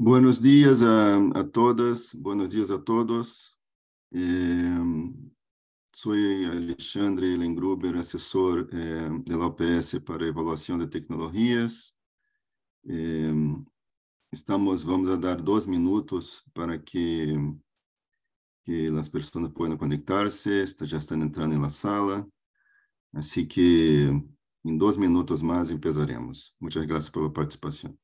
Buenos días a, a todas, buenos días a todos. Eh, soy Alexandre Lengruber, assessor eh, da OPS para avaliação de tecnologias. Eh, estamos, vamos a dar dois minutos para que, que as pessoas possam conectar-se, já estão entrando na sala. Assim que em dois minutos mais empezaremos. Muitas graças pela participação.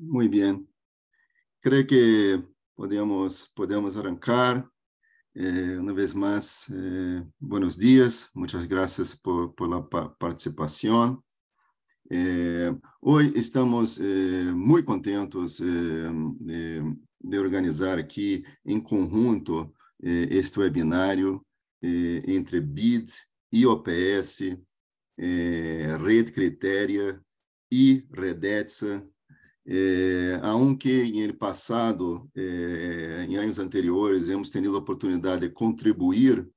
Muy bien. Creo que podemos, podemos arrancar. Eh, una vez más, eh, buenos días. Muchas gracias por, por la pa participación. Eh, hoy estamos muy contentos de, de, organizar aquí en conjunto este webinário entre BID e OPS, Red Criteria e Redetsa, é, aunque em passado, é, em anos anteriores, hemos tido a oportunidade de contribuir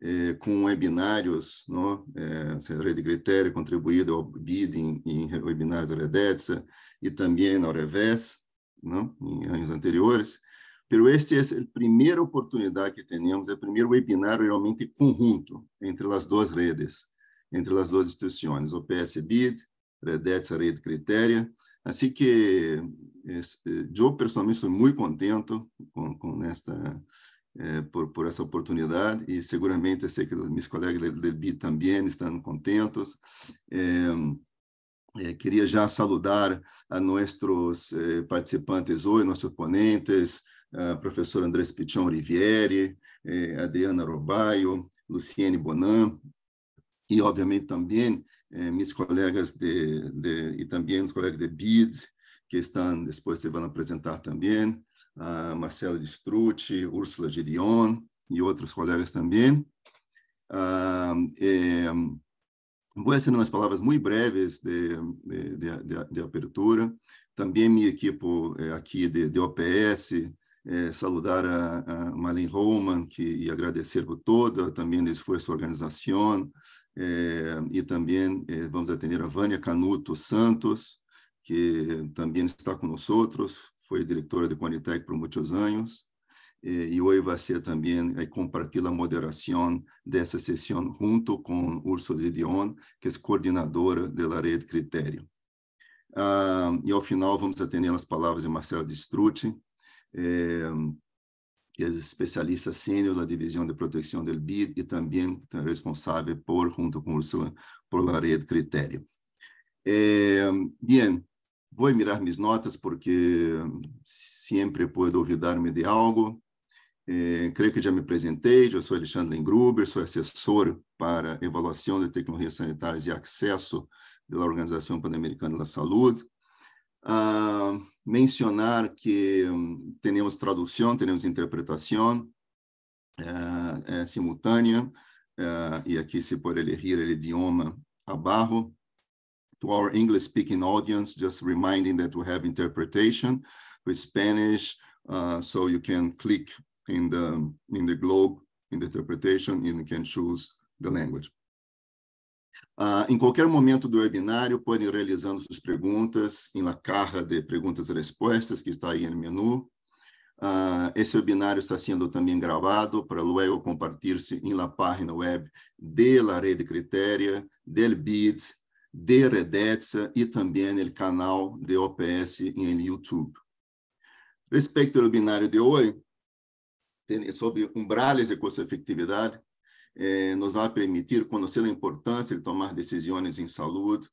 é, com webinários, não? É, Rede Critério contribuído ao BID em, em webinários da Redetsa e também na Revés, não? em anos anteriores. Pero este é a primeira oportunidade que temos, é o primeiro webinar realmente conjunto entre as duas redes, entre as duas instituições, o PS-BID, Redetsa Rede Critéria, Assim que eu pessoalmente estou muito contente com, com esta eh, por, por essa oportunidade e seguramente sei que meus colegas do, do BID também estão contentos. Eh, eh, queria já saludar a nossos participantes hoje, nossos ponentes, a professora Andrés Pichon Rivieri, Adriana Robaio, Luciene Bonan, e obviamente também eh, mis colegas de, de, e também os colegas de BID, que estão depois se vão apresentar também, a Marcela Distrucci, Úrsula Gideon e outros colegas também. Ah, eh, vou fazer umas palavras muito breves de, de, de, de abertura. Também minha equipe aqui de OPS, saludar a, a Marlene Roman que, e agradecer por todo também o esforço organização, é, e também é, vamos atender a Vânia Canuto Santos, que também está conosco, foi diretora de Quanitec por muitos anos, e hoje vai ser também é, compartilhar a moderação dessa sessão junto com Ursula de Dion, que é coordenadora da rede Critério. Ah, e ao final vamos atender as palavras de Marcelo Distrucci, que é especialista sênior na divisão de proteção do BID e também responsável por, junto com Ursula, por la rede Critério. Eh, bien, vou mirar minhas notas porque sempre posso olvidar-me de algo. Eh, creio que já me apresentei, eu sou Alexandre Gruber, sou assessor para avaliação de tecnologias sanitárias e acesso da Organização Pan-Americana da Saúde. Uh, mencionar que um, temos tradução, temos interpretação uh, é, simultânea uh, e aqui se pode elegir o idioma abaixo. To our English-speaking audience, just reminding that we have interpretation with Spanish, uh, so you can click in the in the globe in the interpretation and you can choose the language. Uh, em qualquer momento do webinário, podem realizando suas perguntas em la caja de perguntas e respostas que está aí no menu. Uh, esse webinário está sendo também gravado para luego compartilhar-se em la página web de la Rede Critéria, del BID, de Redetsa e também no canal de OPS em YouTube. Respeito ao webinário de hoje, sobre umbrales de custo-efetividade, eh, nos vai permitir conhecer a importância de tomar decisões em saúde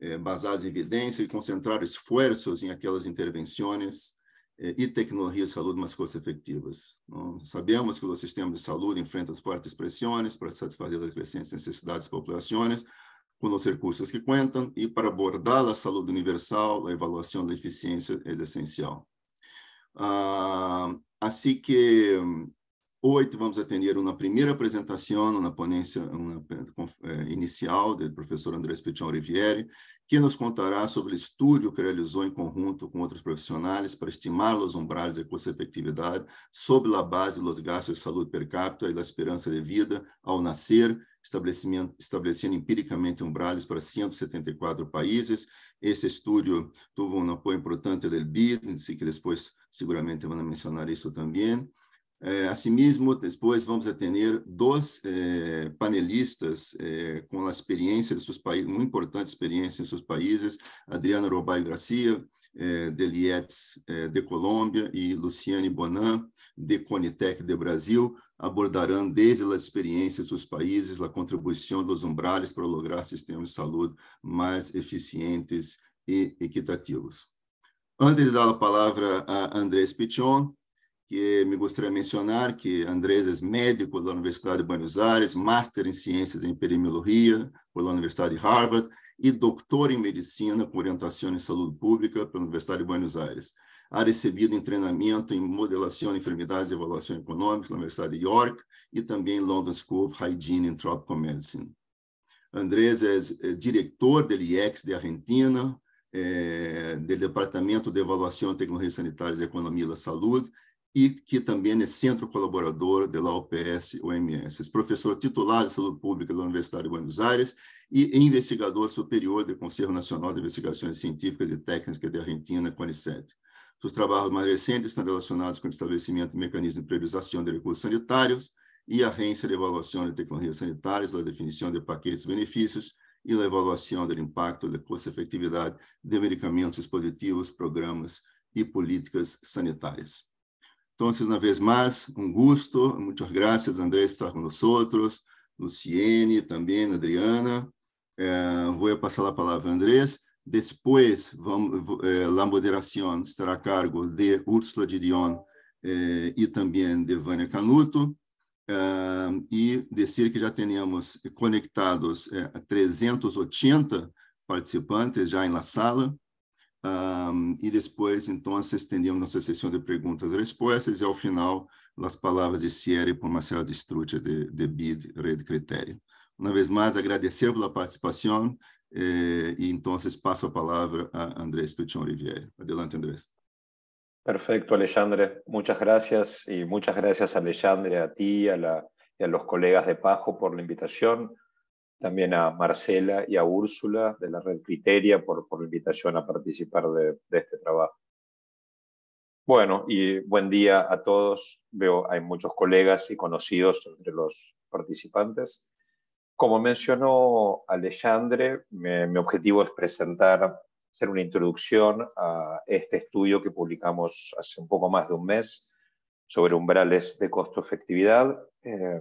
eh, basadas em evidência e concentrar esforços em aquelas intervenções eh, e tecnologias de saúde mais custo-efetivas. Sabemos que o sistema de saúde enfrenta fortes pressões para satisfazer as crescentes necessidades das populações, com os recursos que contam, e para abordar a saúde universal, a avaliação da eficiência é essencial. Ah, assim que Hoje vamos atender uma primeira apresentação na ponência uma, é, inicial do professor Andrés Pichon Rivieri, que nos contará sobre o estudo que realizou em conjunto com outros profissionais para estimar os umbrales de custo-efetividade sobre a base dos gastos de saúde per capita e da esperança de vida ao nascer, estabelecendo empiricamente umbrales para 174 países. Esse estudo teve um apoio importante do BID, que depois seguramente vão mencionar isso também. É, asimismo, depois vamos atender dois é, panelistas é, com a experiência de seus países, uma importante experiência em seus países, Adriana Robaio Garcia, é, de Lietz, é, de Colômbia, e Luciane Bonan, de Conitec, de Brasil, abordarão desde as experiências dos países a contribuição dos umbrales para lograr sistemas de saúde mais eficientes e equitativos. Antes de dar a palavra a Andrés Pichon, que me gostaria de mencionar que Andrés é médico da Universidade de Buenos Aires, master em ciências em epidemiologia pela Universidade de Harvard e doutor em medicina com orientação em saúde pública pela Universidade de Buenos Aires. Ha recebido em treinamento em modelação de enfermidades e avaliação econômica na Universidade de York e também London School of Hygiene and Tropical Medicine. Andrés é, é diretor do IEX de Argentina, é, do Departamento de Avaliação de Tecnologias Sanitárias e Economia da Saúde e que também é centro colaborador da OPS OMS. É professor titular de saúde pública da Universidade de Buenos Aires e investigador superior do Conselho Nacional de Investigações Científicas e Técnicas da Argentina, CONICET. Seus trabalhos mais recentes estão relacionados com o estabelecimento de mecanismos de priorização de recursos sanitários e a agência de avaliação de tecnologias sanitárias, a definição de paquetes benefícios e a avaliação do impacto da custo-efetividade de medicamentos, dispositivos, programas e políticas sanitárias. Entonces, una vez más, un gusto. Muchas gracias, Andrés, por estar con nosotros. Luciene, también Adriana. Eh, voy a palabra a Andrés. Después, vamos, eh, estará a cargo de Úrsula Gideon eh, e também de Vânia Canuto. E dizer que já temos conectados 380 participantes já em la sala. Um, e depois, então, estendemos nossa sessão de perguntas e respostas, e ao final, as palavras de Sierra por Marcelo Distruccia, de, de BID, Rede Critério. Uma vez mais, agradecer pela participação, eh, e então passo a palavra a Andrés Pichon Riviere. Adelante, Andrés. Perfecto, Alexandre. Muchas gracias y muchas gracias, Alexandre, a ti a a los colegas de Pajo por la invitación. También a Marcela y a Úrsula de la Red Criteria por, por la invitación a participar de, de, este trabajo. Bueno, y buen día a todos. Veo hay muchos colegas y conocidos entre los participantes. Como mencionó Alexandre, mi objetivo es presentar, hacer una introducción a este estudio que publicamos hace un poco más de un mes sobre umbrales de costo-efectividad. Eh,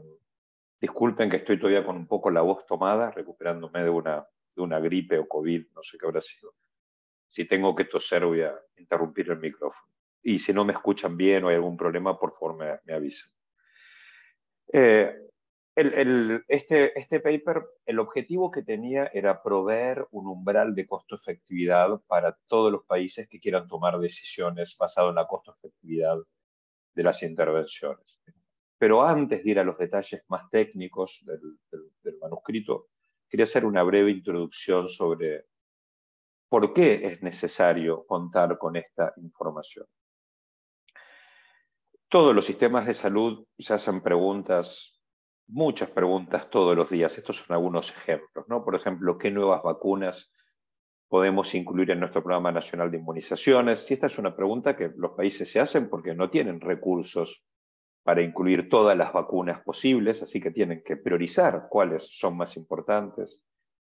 Disculpen que estoy todavía con un poco la voz tomada, recuperándome de una, gripe o COVID, no sé qué habrá sido. Si tengo que toser, voy a interrumpir el micrófono. Y si no me escuchan bien o hay algún problema, por favor me, me avisen. Eh, este, este paper, el objetivo que tenía era proveer un umbral de costo-efectividad para todos los países que quieran tomar decisiones basado en la costo-efectividad de las intervenciones Pero antes de ir a los detalles más técnicos del, manuscrito, quería hacer una breve introducción sobre por qué es necesario contar con esta información. Todos los sistemas de salud se hacen preguntas, muchas preguntas todos los días. Estos son algunos ejemplos, ¿no? Por ejemplo, ¿qué nuevas vacunas podemos incluir en nuestro programa nacional de inmunizaciones? Y esta es una pregunta que los países se hacen porque no tienen recursos para incluir todas las vacunas posibles, así que tienen que priorizar cuáles son más importantes,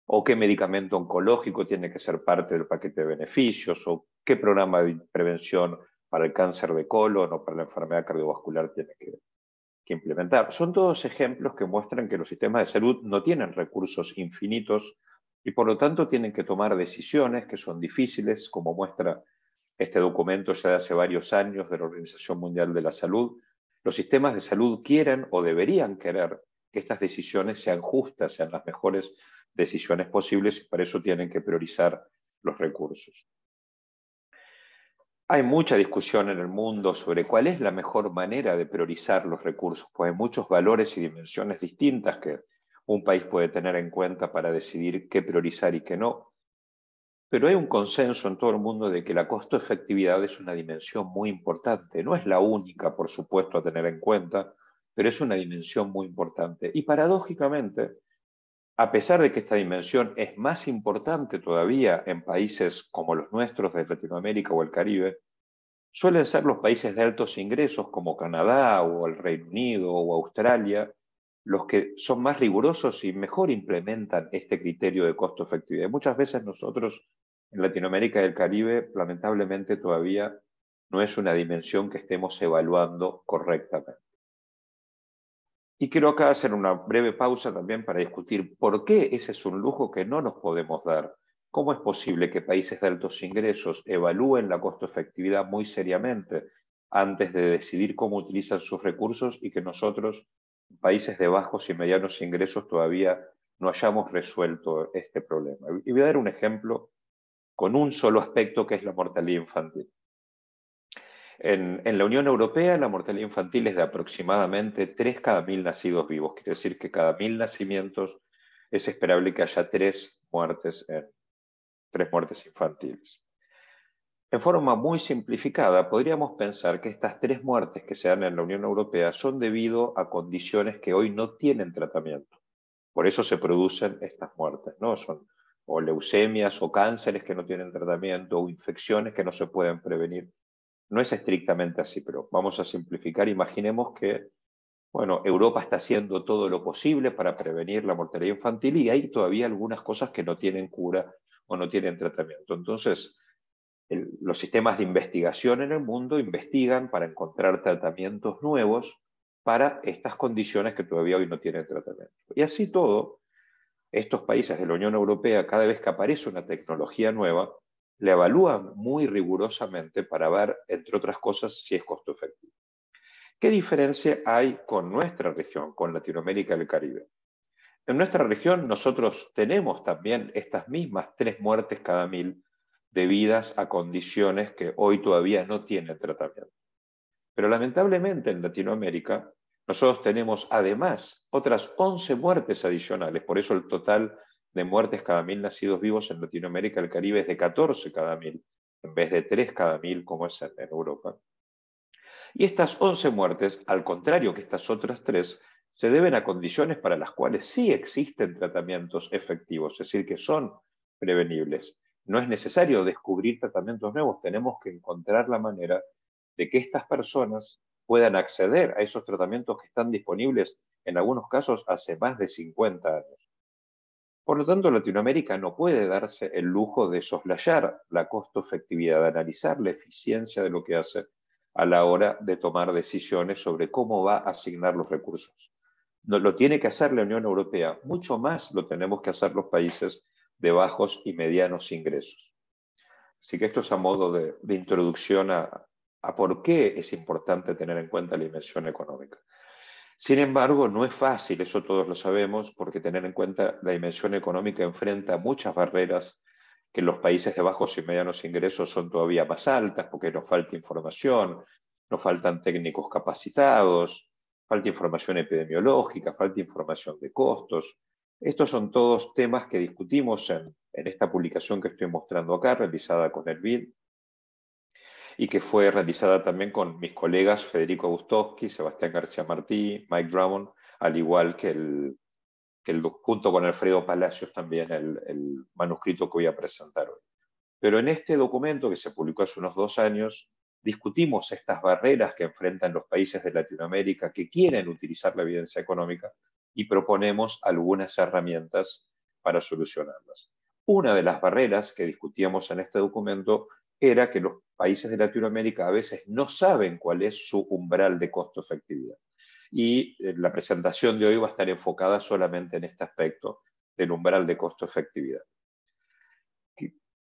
o qué medicamento oncológico tiene que ser parte del paquete de beneficios, o qué programa de prevención para el cáncer de colon o para la enfermedad cardiovascular tiene que, que implementar. Son todos ejemplos que muestran que los sistemas de salud no tienen recursos infinitos y por lo tanto tienen que tomar decisiones que son difíciles, como muestra este documento ya de hace varios años de la Organización Mundial de la Salud, los sistemas de salud quieren o deberían querer que estas decisiones sean justas, sean las mejores decisiones posibles y para eso tienen que priorizar los recursos. Hay mucha discusión en el mundo sobre cuál es la mejor manera de priorizar los recursos, pues hay muchos valores y dimensiones distintas que un país puede tener en cuenta para decidir qué priorizar y qué no. Pero hay un consenso en todo el mundo de que la costo-efectividad es una dimensión muy importante. No es la única, por supuesto, a tener en cuenta, pero es una dimensión muy importante. Y paradójicamente, a pesar de que esta dimensión es más importante todavía en países como los nuestros de Latinoamérica o el Caribe, suelen ser los países de altos ingresos como Canadá o el Reino Unido o Australia los que son más rigurosos y mejor implementan este criterio de costo-efectividad. Muchas veces nosotros en Latinoamérica y el Caribe, lamentablemente todavía no es una dimensión que estemos evaluando correctamente. Y quiero acá hacer una breve pausa también para discutir por qué ese es un lujo que no nos podemos dar. ¿Cómo es posible que países de altos ingresos evalúen la costo-efectividad muy seriamente antes de decidir cómo utilizan sus recursos y que nosotros, países de bajos y medianos ingresos, todavía no hayamos resuelto este problema? Y voy a dar un ejemplo con un solo aspecto que es la mortalidad infantil. En, la Unión Europea la mortalidad infantil es de aproximadamente 3 cada mil nacidos vivos, quiere decir que cada mil nacimientos es esperable que haya tres muertes, tres muertes infantiles. En forma muy simplificada, podríamos pensar que estas tres muertes que se dan en la Unión Europea son debido a condiciones que hoy no tienen tratamiento. Por eso se producen estas muertes, ¿no? Son o leucemias o cánceres que no tienen tratamiento o infecciones que no se pueden prevenir. No es estrictamente así, pero vamos a simplificar. Imaginemos que, bueno, Europa está haciendo todo lo posible para prevenir la mortalidad infantil y hay todavía algunas cosas que no tienen cura o no tienen tratamiento. Entonces, los sistemas de investigación en el mundo investigan para encontrar tratamientos nuevos para estas condiciones que todavía hoy no tienen tratamiento. Y así todo, estos países de la Unión Europea, cada vez que aparece una tecnología nueva, la evalúan muy rigurosamente para ver, entre otras cosas, si es costo efectivo. ¿Qué diferencia hay con nuestra región, con Latinoamérica y el Caribe? En nuestra región nosotros tenemos también estas mismas tres muertes cada mil debidas a condiciones que hoy todavía no tienen tratamiento. Pero lamentablemente en Latinoamérica nosotros tenemos además otras 11 muertes adicionales, por eso el total de muertes cada mil nacidos vivos en Latinoamérica y el Caribe es de 14 cada mil, en vez de 3 cada mil como es en Europa. Y estas 11 muertes, al contrario que estas otras 3, se deben a condiciones para las cuales sí existen tratamientos efectivos, es decir, que son prevenibles. No es necesario descubrir tratamientos nuevos, tenemos que encontrar la manera de que estas personas puedan acceder a esos tratamientos que están disponibles en algunos casos hace más de 50 años. Por lo tanto, Latinoamérica no puede darse el lujo de soslayar la costo-efectividad, de analizar la eficiencia de lo que hace a la hora de tomar decisiones sobre cómo va a asignar los recursos. No, lo tiene que hacer la Unión Europea, mucho más lo tenemos que hacer los países de bajos y medianos ingresos. Así que esto es a modo de, de introducción a, a por qué es importante tener en cuenta la dimensión económica. Sin embargo, no es fácil, eso todos lo sabemos, porque tener en cuenta la dimensión económica enfrenta muchas barreras que en los países de bajos y medianos ingresos son todavía más altas, porque nos falta información, nos faltan técnicos capacitados, falta información epidemiológica, falta información de costos. Estos son todos temas que discutimos en, esta publicación que estoy mostrando acá, realizada con el y que fue realizada también con mis colegas Federico Agustowski, Sebastián García Martí, Mike Drummond, al igual que el, que junto con Alfredo Palacios también el, manuscrito que voy a presentar hoy. Pero en este documento que se publicó hace unos dos años, discutimos estas barreras que enfrentan los países de Latinoamérica que quieren utilizar la evidencia económica y proponemos algunas herramientas para solucionarlas. Una de las barreras que discutíamos en este documento era que los países de Latinoamérica a veces no saben cuál es su umbral de costo-efectividad y eh, la presentación de hoy va a estar enfocada solamente en este aspecto del umbral de costo-efectividad.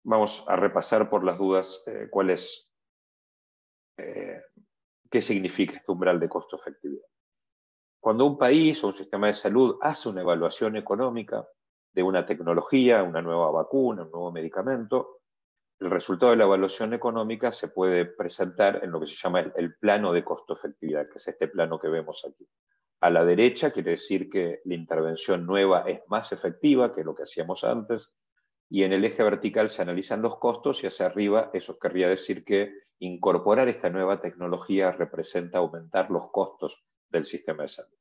Vamos a repasar por las dudas eh, eh, qué significa este umbral de costo-efectividad. Cuando un país o un sistema de salud hace una evaluación económica de una tecnología, una nueva vacuna, un nuevo medicamento, el resultado de la evaluación económica se puede presentar en lo que se llama el, plano de costo-efectividad, que es este plano que vemos aquí. A la derecha quiere decir que la intervención nueva es más efectiva que lo que hacíamos antes, y en el eje vertical se analizan los costos y hacia arriba eso querría decir que incorporar esta nueva tecnología representa aumentar los costos del sistema de salud.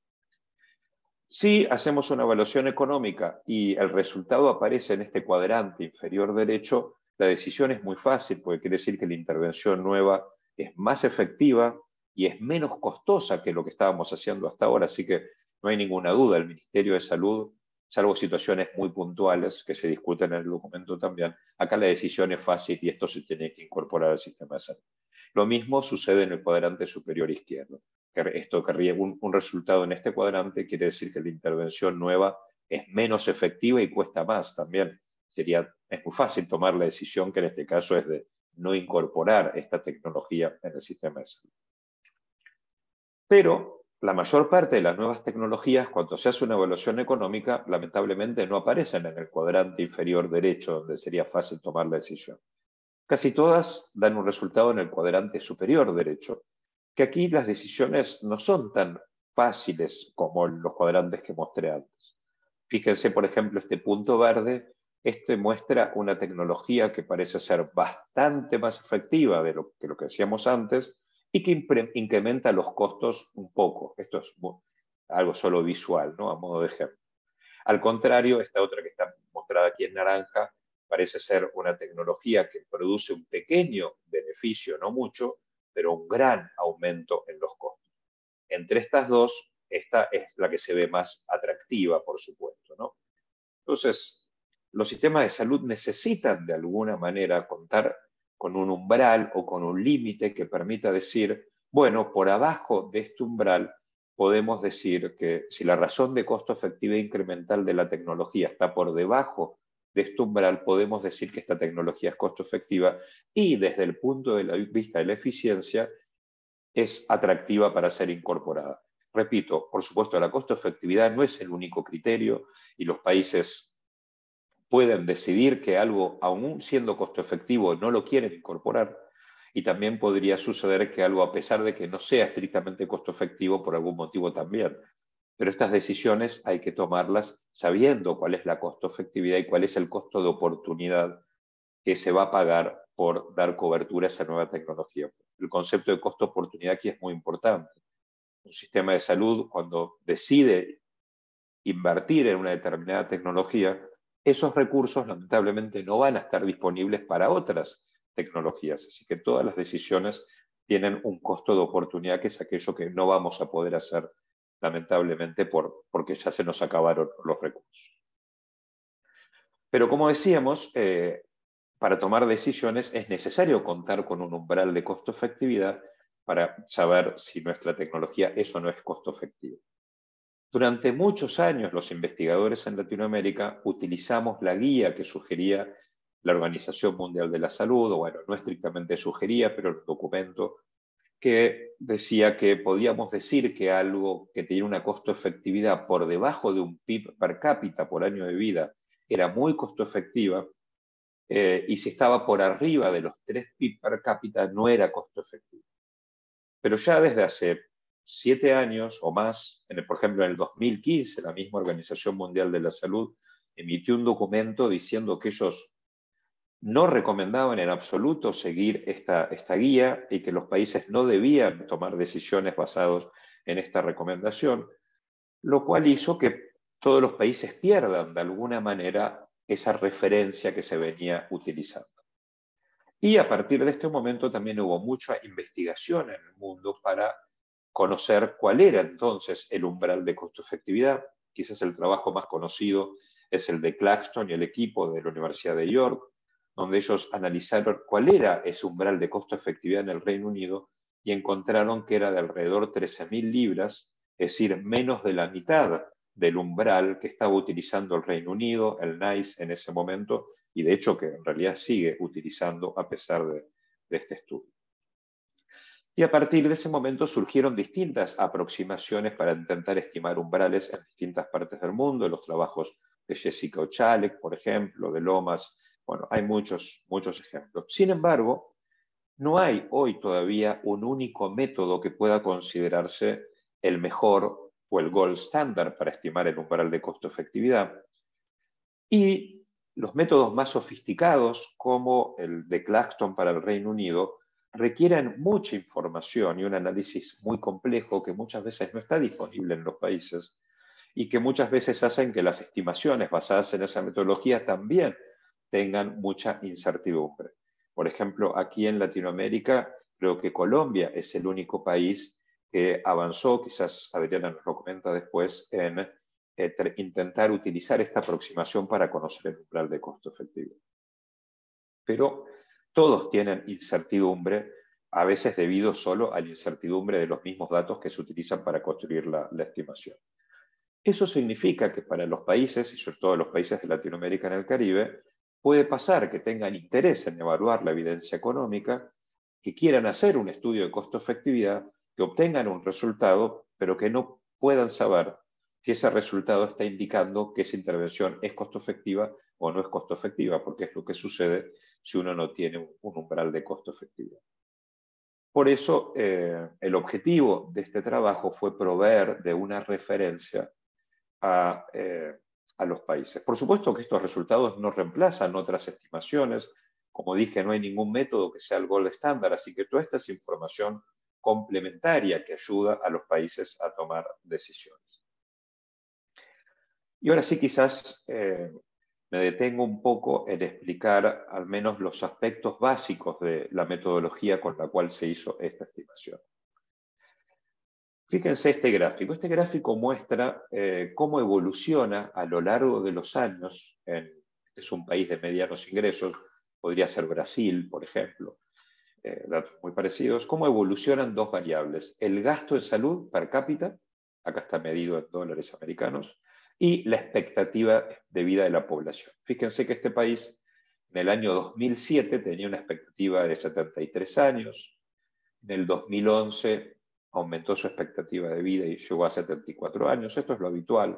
Si hacemos una evaluación económica y el resultado aparece en este cuadrante inferior derecho, la decisión es muy fácil porque quiere decir que la intervención nueva es más efectiva y es menos costosa que lo que estábamos haciendo hasta ahora, así que no hay ninguna duda, el Ministerio de Salud, salvo situaciones muy puntuales que se discuten en el documento también, acá la decisión es fácil y esto se tiene que incorporar al sistema de salud. Lo mismo sucede en el cuadrante superior izquierdo. Esto querría un, un resultado en este cuadrante quiere decir que la intervención nueva es menos efectiva y cuesta más también sería, es muy fácil tomar la decisión que en este caso es de no incorporar esta tecnología en el sistema de salud. Pero la mayor parte de las nuevas tecnologías, cuando se hace una evaluación económica, lamentablemente no aparecen en el cuadrante inferior derecho, donde sería fácil tomar la decisión. Casi todas dan un resultado en el cuadrante superior derecho, que aquí las decisiones no son tan fáciles como los cuadrantes que mostré antes. Fíjense, por ejemplo, este punto verde esto muestra una tecnología que parece ser bastante más efectiva de lo que, lo que hacíamos antes y que incrementa los costos un poco. Esto es algo solo visual, ¿no? a modo de ejemplo. Al contrario, esta otra que está mostrada aquí en naranja parece ser una tecnología que produce un pequeño beneficio, no mucho, pero un gran aumento en los costos. Entre estas dos, esta es la que se ve más atractiva, por supuesto. ¿no? Entonces, los sistemas de salud necesitan de alguna manera contar con un umbral o con un límite que permita decir, bueno, por abajo de este umbral podemos decir que si la razón de costo efectivo incremental de la tecnología está por debajo de este umbral, podemos decir que esta tecnología es costo efectiva y desde el punto de vista de la eficiencia es atractiva para ser incorporada. Repito, por supuesto, la costo efectividad no es el único criterio y los países pueden decidir que algo, aún siendo costo efectivo, no lo quieren incorporar. Y también podría suceder que algo, a pesar de que no sea estrictamente costo efectivo, por algún motivo también. Pero estas decisiones hay que tomarlas sabiendo cuál es la costo efectividad y cuál es el costo de oportunidad que se va a pagar por dar cobertura a esa nueva tecnología. El concepto de costo oportunidad aquí es muy importante. Un sistema de salud, cuando decide invertir en una determinada tecnología, esos recursos lamentablemente no van a estar disponibles para otras tecnologías. Así que todas las decisiones tienen un costo de oportunidad que es aquello que no vamos a poder hacer lamentablemente por, porque ya se nos acabaron los recursos. Pero como decíamos, eh, para tomar decisiones es necesario contar con un umbral de costo-efectividad para saber si nuestra tecnología es o no es costo efectiva. Durante muchos años los investigadores en Latinoamérica utilizamos la guía que sugería la Organización Mundial de la Salud, o bueno, no estrictamente sugería, pero el documento que decía que podíamos decir que algo que tenía una costo-efectividad por debajo de un PIB per cápita por año de vida era muy costo-efectiva, eh, y si estaba por arriba de los 3 PIB per cápita no era costo-efectivo. Pero ya desde hace siete años o más, en por ejemplo en el 2015, la misma Organización Mundial de la Salud emitió un documento diciendo que ellos no recomendaban en absoluto seguir esta, esta guía y que los países no debían tomar decisiones basadas en esta recomendación, lo cual hizo que todos los países pierdan de alguna manera esa referencia que se venía utilizando. Y a partir de este momento también hubo mucha investigación en el mundo para conocer cuál era entonces el umbral de costo-efectividad. Quizás el trabajo más conocido es el de Claxton y el equipo de la Universidad de York, donde ellos analizaron cuál era ese umbral de costo-efectividad en el Reino Unido y encontraron que era de alrededor 13.000 libras, es decir, menos de la mitad del umbral que estaba utilizando el Reino Unido, el NICE en ese momento, y de hecho que en realidad sigue utilizando a pesar de, de este estudio. Y a partir de ese momento surgieron distintas aproximaciones para intentar estimar umbrales en distintas partes del mundo, los trabajos de Jessica Ochalek, por ejemplo, de Lomas, bueno, hay muchos, muchos ejemplos. Sin embargo, no hay hoy todavía un único método que pueda considerarse el mejor o el gold standard para estimar el umbral de costo-efectividad. Y los métodos más sofisticados, como el de Claxton para el Reino Unido, requieren mucha información y un análisis muy complejo que muchas veces no está disponible en los países y que muchas veces hacen que las estimaciones basadas en esa metodología también tengan mucha incertidumbre. Por ejemplo, aquí en Latinoamérica, creo que Colombia es el único país que avanzó, quizás Adriana nos lo comenta después, en eh, intentar utilizar esta aproximación para conocer el umbral de costo efectivo. Pero todos tienen incertidumbre, a veces debido solo a la incertidumbre de los mismos datos que se utilizan para construir la estimación. Eso significa que para los países, y sobre todo los países de Latinoamérica en el Caribe, puede pasar que tengan interés en evaluar la evidencia económica, que quieran hacer un estudio de costo-efectividad, que obtengan un resultado, pero que no puedan saber si ese resultado está indicando que esa intervención es costo-efectiva o no es costo-efectiva, porque es lo que sucede si uno no tiene un umbral de costo-efectividad. Por eso, eh, el objetivo de este trabajo fue proveer de una referencia a, eh, a los países. Por supuesto que estos resultados no reemplazan otras estimaciones. Como dije, no hay ningún método que sea el gold estándar, así que toda esta es información complementaria que ayuda a los países a tomar decisiones. Y ahora sí, quizás eh, me detengo un poco en explicar al menos los aspectos básicos de la metodología con la cual se hizo esta estimación. Fíjense este gráfico. Este gráfico muestra eh, cómo evoluciona a lo largo de los años. Es un país de medianos ingresos, podría ser Brasil, por ejemplo, eh, datos muy parecidos, cómo evolucionan dos variables. El gasto en salud per cápita, acá está medido en dólares americanos, y la expectativa de vida de la población. Fíjense que este país en el año 2007 tenía una expectativa de 73 años, en el 2011 aumentó su expectativa de vida y llegó a 74 años. Esto es lo habitual.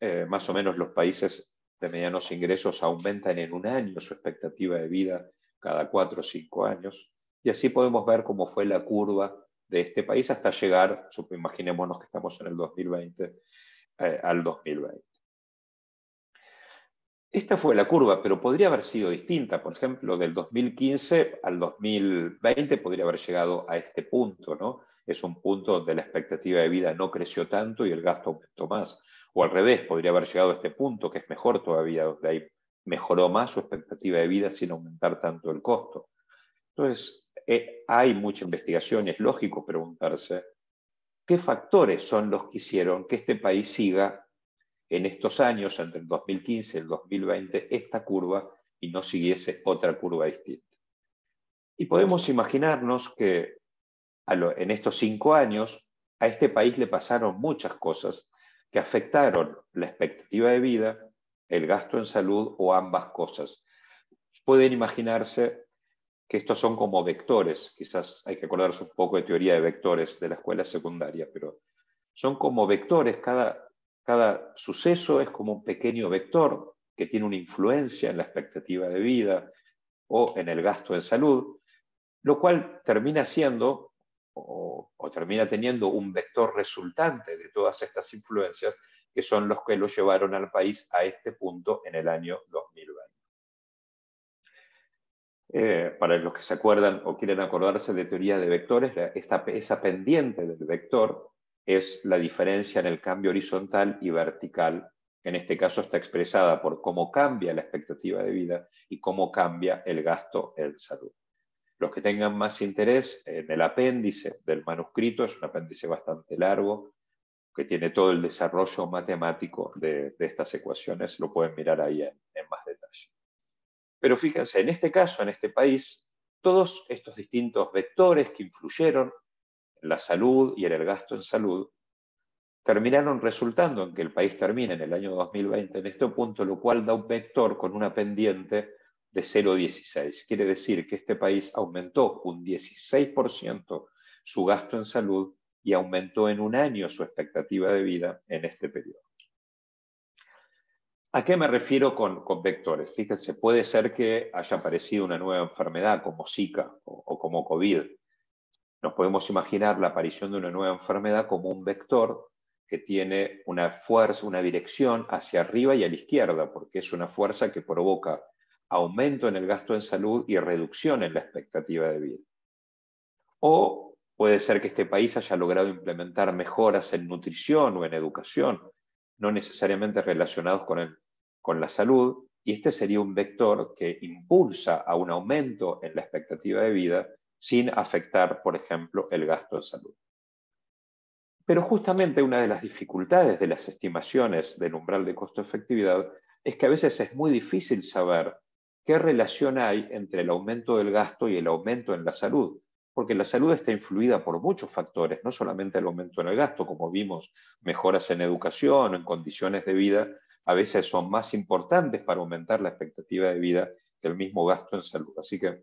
Eh, más o menos los países de medianos ingresos aumentan en un año su expectativa de vida cada cuatro o cinco años. Y así podemos ver cómo fue la curva de este país hasta llegar, imaginémonos que estamos en el 2020, eh, al 2020. Esta fue la curva, pero podría haber sido distinta. Por ejemplo, del 2015 al 2020 podría haber llegado a este punto, ¿no? es un punto donde la expectativa de vida no creció tanto y el gasto aumentó más. O al revés, podría haber llegado a este punto, que es mejor todavía, donde mejoró más su expectativa de vida sin aumentar tanto el costo. Entonces, eh, hay mucha investigación es lógico preguntarse qué factores son los que hicieron que este país siga en estos años, entre el 2015 y el 2020, esta curva y no siguiese otra curva distinta. Y podemos imaginarnos que en estos cinco años, a este país le pasaron muchas cosas que afectaron la expectativa de vida, el gasto en salud o ambas cosas. Pueden imaginarse que estos son como vectores, quizás hay que acordarse un poco de teoría de vectores de la escuela secundaria, pero son como vectores, cada, suceso es como un pequeño vector que tiene una influencia en la expectativa de vida o en el gasto en salud, lo cual termina siendo o, termina teniendo un vector resultante de todas estas influencias que son los que lo llevaron al país a este punto en el año 2020. Eh, para los que se acuerdan o quieren acordarse de teoría de vectores, esa pendiente del vector es la diferencia en el cambio horizontal y vertical, en este caso está expresada por cómo cambia la expectativa de vida y cómo cambia el gasto en salud. Los que tengan más interés en el apéndice del manuscrito, es un apéndice bastante largo, que tiene todo el desarrollo matemático de, estas ecuaciones, lo pueden mirar ahí en más detalle. Pero fíjense, en este caso, en este país, todos estos distintos vectores que influyeron en la salud y en el gasto en salud, terminaron resultando en que el país termine en el año 2020 en este punto, lo cual da un vector con una pendiente de 0,16. Quiere decir que este país aumentó un 16% su gasto en salud y aumentó en un año su expectativa de vida en este periodo. ¿A qué me refiero con, vectores? Fíjense, puede ser que haya aparecido una nueva enfermedad como Zika o, como COVID. Nos podemos imaginar la aparición de una nueva enfermedad como un vector que tiene una fuerza, una dirección hacia arriba y a la izquierda, porque es una fuerza que provoca aumento en el gasto en salud y reducción en la expectativa de vida. O puede ser que este país haya logrado implementar mejoras en nutrición o en educación, no necesariamente relacionados con, la salud, y este sería un vector que impulsa a un aumento en la expectativa de vida sin afectar, por ejemplo, el gasto en salud. Pero justamente una de las dificultades de las estimaciones del umbral de costo-efectividad es que a veces es muy difícil saber ¿Qué relación hay entre el aumento del gasto y el aumento en la salud? Porque la salud está influida por muchos factores, no solamente el aumento en el gasto, como vimos, mejoras en educación, en condiciones de vida, a veces son más importantes para aumentar la expectativa de vida que el mismo gasto en salud. Así que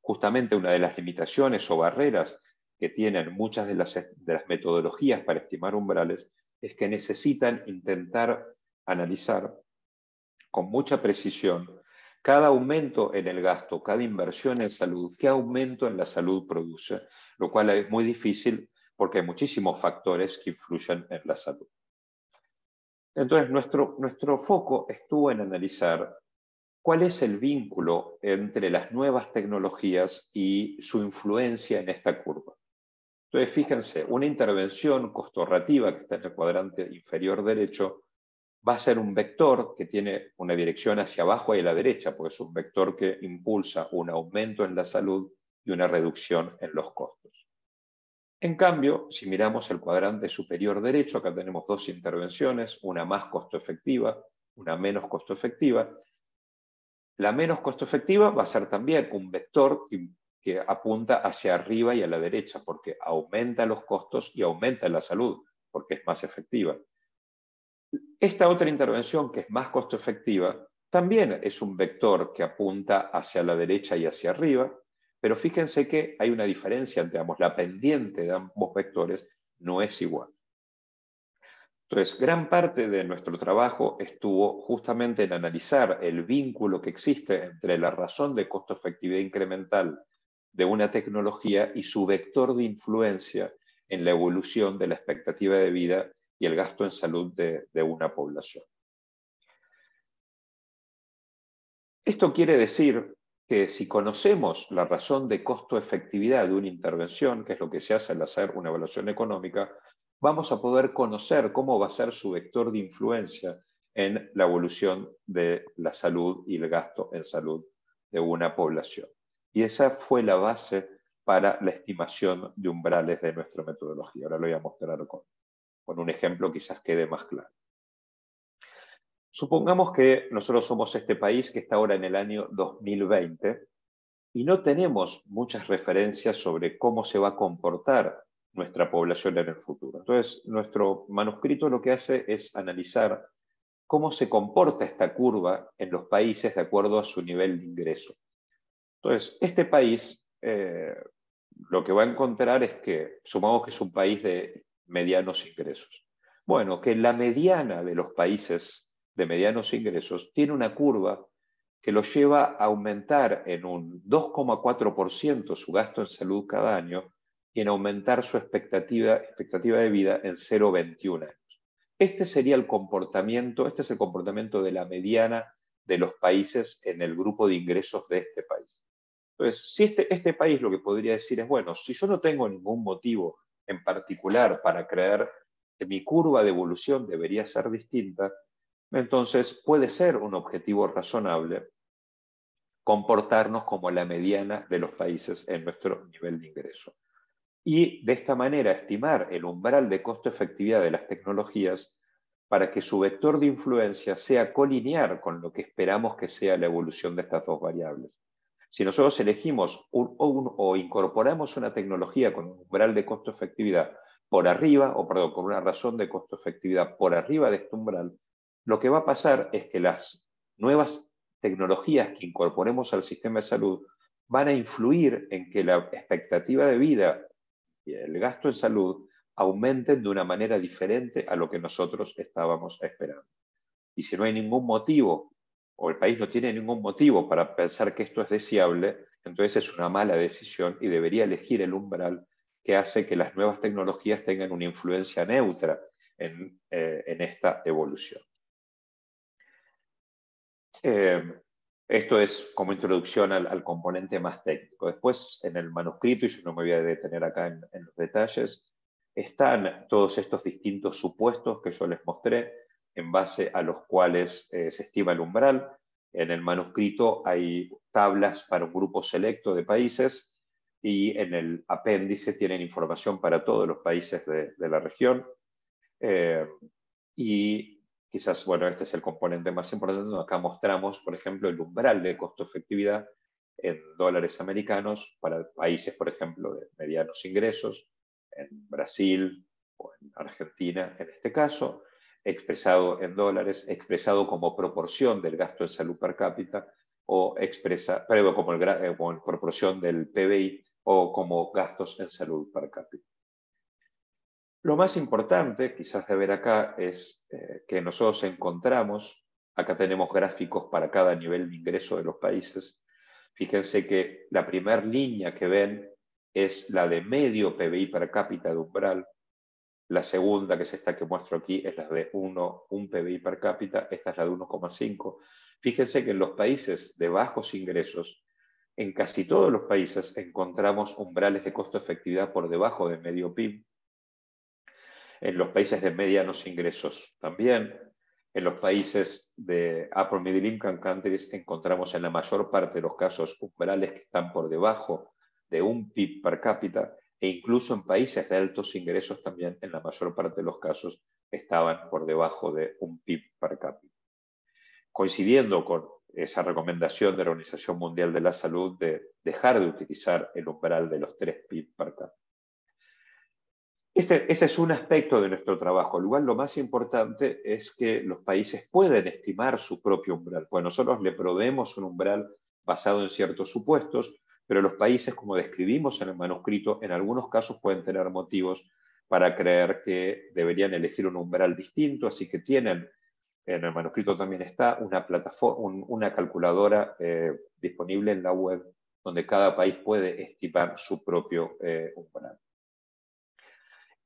justamente una de las limitaciones o barreras que tienen muchas de las, de las metodologías para estimar umbrales es que necesitan intentar analizar con mucha precisión cada aumento en el gasto, cada inversión en salud, qué aumento en la salud produce, lo cual es muy difícil porque hay muchísimos factores que influyen en la salud. Entonces, nuestro, nuestro foco estuvo en analizar cuál es el vínculo entre las nuevas tecnologías y su influencia en esta curva. Entonces, fíjense, una intervención costorrativa que está en el cuadrante inferior derecho va a ser un vector que tiene una dirección hacia abajo y a la derecha, porque es un vector que impulsa un aumento en la salud y una reducción en los costos. En cambio, si miramos el cuadrante superior derecho, acá tenemos dos intervenciones, una más costo efectiva, una menos costo efectiva. La menos costo efectiva va a ser también un vector que, que apunta hacia arriba y a la derecha, porque aumenta los costos y aumenta la salud, porque es más efectiva. Esta otra intervención, que es más costo efectiva, también es un vector que apunta hacia la derecha y hacia arriba, pero fíjense que hay una diferencia entre. La pendiente de ambos vectores no es igual. Entonces, gran parte de nuestro trabajo estuvo justamente en analizar el vínculo que existe entre la razón de costo-efectividad incremental de una tecnología y su vector de influencia en la evolución de la expectativa de vida y el gasto en salud de, una población. Esto quiere decir que si conocemos la razón de costo-efectividad de una intervención, que es lo que se hace al hacer una evaluación económica, vamos a poder conocer cómo va a ser su vector de influencia en la evolución de la salud y el gasto en salud de una población. Y esa fue la base para la estimación de umbrales de nuestra metodología. Ahora lo voy a mostrar con, con un ejemplo quizás quede más claro. Supongamos que nosotros somos este país que está ahora en el año 2020 y no tenemos muchas referencias sobre cómo se va a comportar nuestra población en el futuro. Entonces, nuestro manuscrito lo que hace es analizar cómo se comporta esta curva en los países de acuerdo a su nivel de ingreso. Entonces, este país eh, lo que va a encontrar es que, sumamos que es un país de medianos ingresos. Bueno, que la mediana de los países de medianos ingresos tiene una curva que lo lleva a aumentar en un 2,4% su gasto en salud cada año y en aumentar su expectativa, expectativa de vida en 0,21 años. Este sería el comportamiento, este es el comportamiento de la mediana de los países en el grupo de ingresos de este país. Entonces, si este, este país lo que podría decir es, bueno, si yo no tengo ningún motivo en particular para creer que mi curva de evolución debería ser distinta, entonces puede ser un objetivo razonable comportarnos como la mediana de los países en nuestro nivel de ingreso. Y de esta manera estimar el umbral de costo-efectividad de las tecnologías para que su vector de influencia sea colinear con lo que esperamos que sea la evolución de estas dos variables. Si nosotros elegimos o incorporamos una tecnología con un umbral de costo-efectividad por arriba, o perdón, con una razón de costo-efectividad por arriba de este umbral, lo que va a pasar es que las nuevas tecnologías que incorporemos al sistema de salud van a influir en que la expectativa de vida y el gasto en salud aumenten de una manera diferente a lo que nosotros estábamos esperando. Y si no hay ningún motivo, o el país no tiene ningún motivo para pensar que esto es deseable, entonces es una mala decisión y debería elegir el umbral que hace que las nuevas tecnologías tengan una influencia neutra en, eh, esta evolución. Eh, esto es como introducción al, componente más técnico. Después, en el manuscrito, y yo no me voy a detener acá en, los detalles, están todos estos distintos supuestos que yo les mostré, en base a los cuales eh, se estima el umbral. En el manuscrito hay tablas para un grupo selecto de países y en el apéndice tienen información para todos los países de, la región. Eh, y Quizás, bueno, este es el componente más importante. Acá mostramos, por ejemplo, el umbral de costo-efectividad en dólares americanos para países, por ejemplo, de medianos ingresos, en Brasil o en Argentina, en este caso, expresado en dólares, expresado como proporción del gasto en salud per cápita o expresa, como, el, eh, proporción del PBI o como gastos en salud per cápita. Lo más importante, quizás de ver acá, es eh, que nosotros encontramos, acá tenemos gráficos para cada nivel de ingreso de los países. Fíjense que la primera línea que ven es la de medio PBI per cápita de umbral. La segunda, que es esta que muestro aquí, es la de 1, un PBI per cápita. Esta es la de 1,5. Fíjense que en los países de bajos ingresos, en casi todos los países encontramos umbrales de costo-efectividad por debajo de medio PIB en los países de medianos ingresos también. En los países de upper middle income countries encontramos en la mayor parte de los casos umbrales que están por debajo de un PIB per cápita e incluso en países de altos ingresos también en la mayor parte de los casos estaban por debajo de un PIB per cápita. Coincidiendo con esa recomendación de la Organización Mundial de la Salud de dejar de utilizar el umbral de los tres PIB per cápita. Este, ese es un aspecto de nuestro trabajo. Igual lo más importante es que los países pueden estimar su propio umbral. Pues nosotros le proveemos un umbral basado en ciertos supuestos, pero los países, como describimos en el manuscrito, en algunos casos pueden tener motivos para creer que deberían elegir un umbral distinto, así que tienen, en el manuscrito también está una, plataforma, una calculadora eh, disponible en la web donde cada país puede estimar su propio eh, umbral.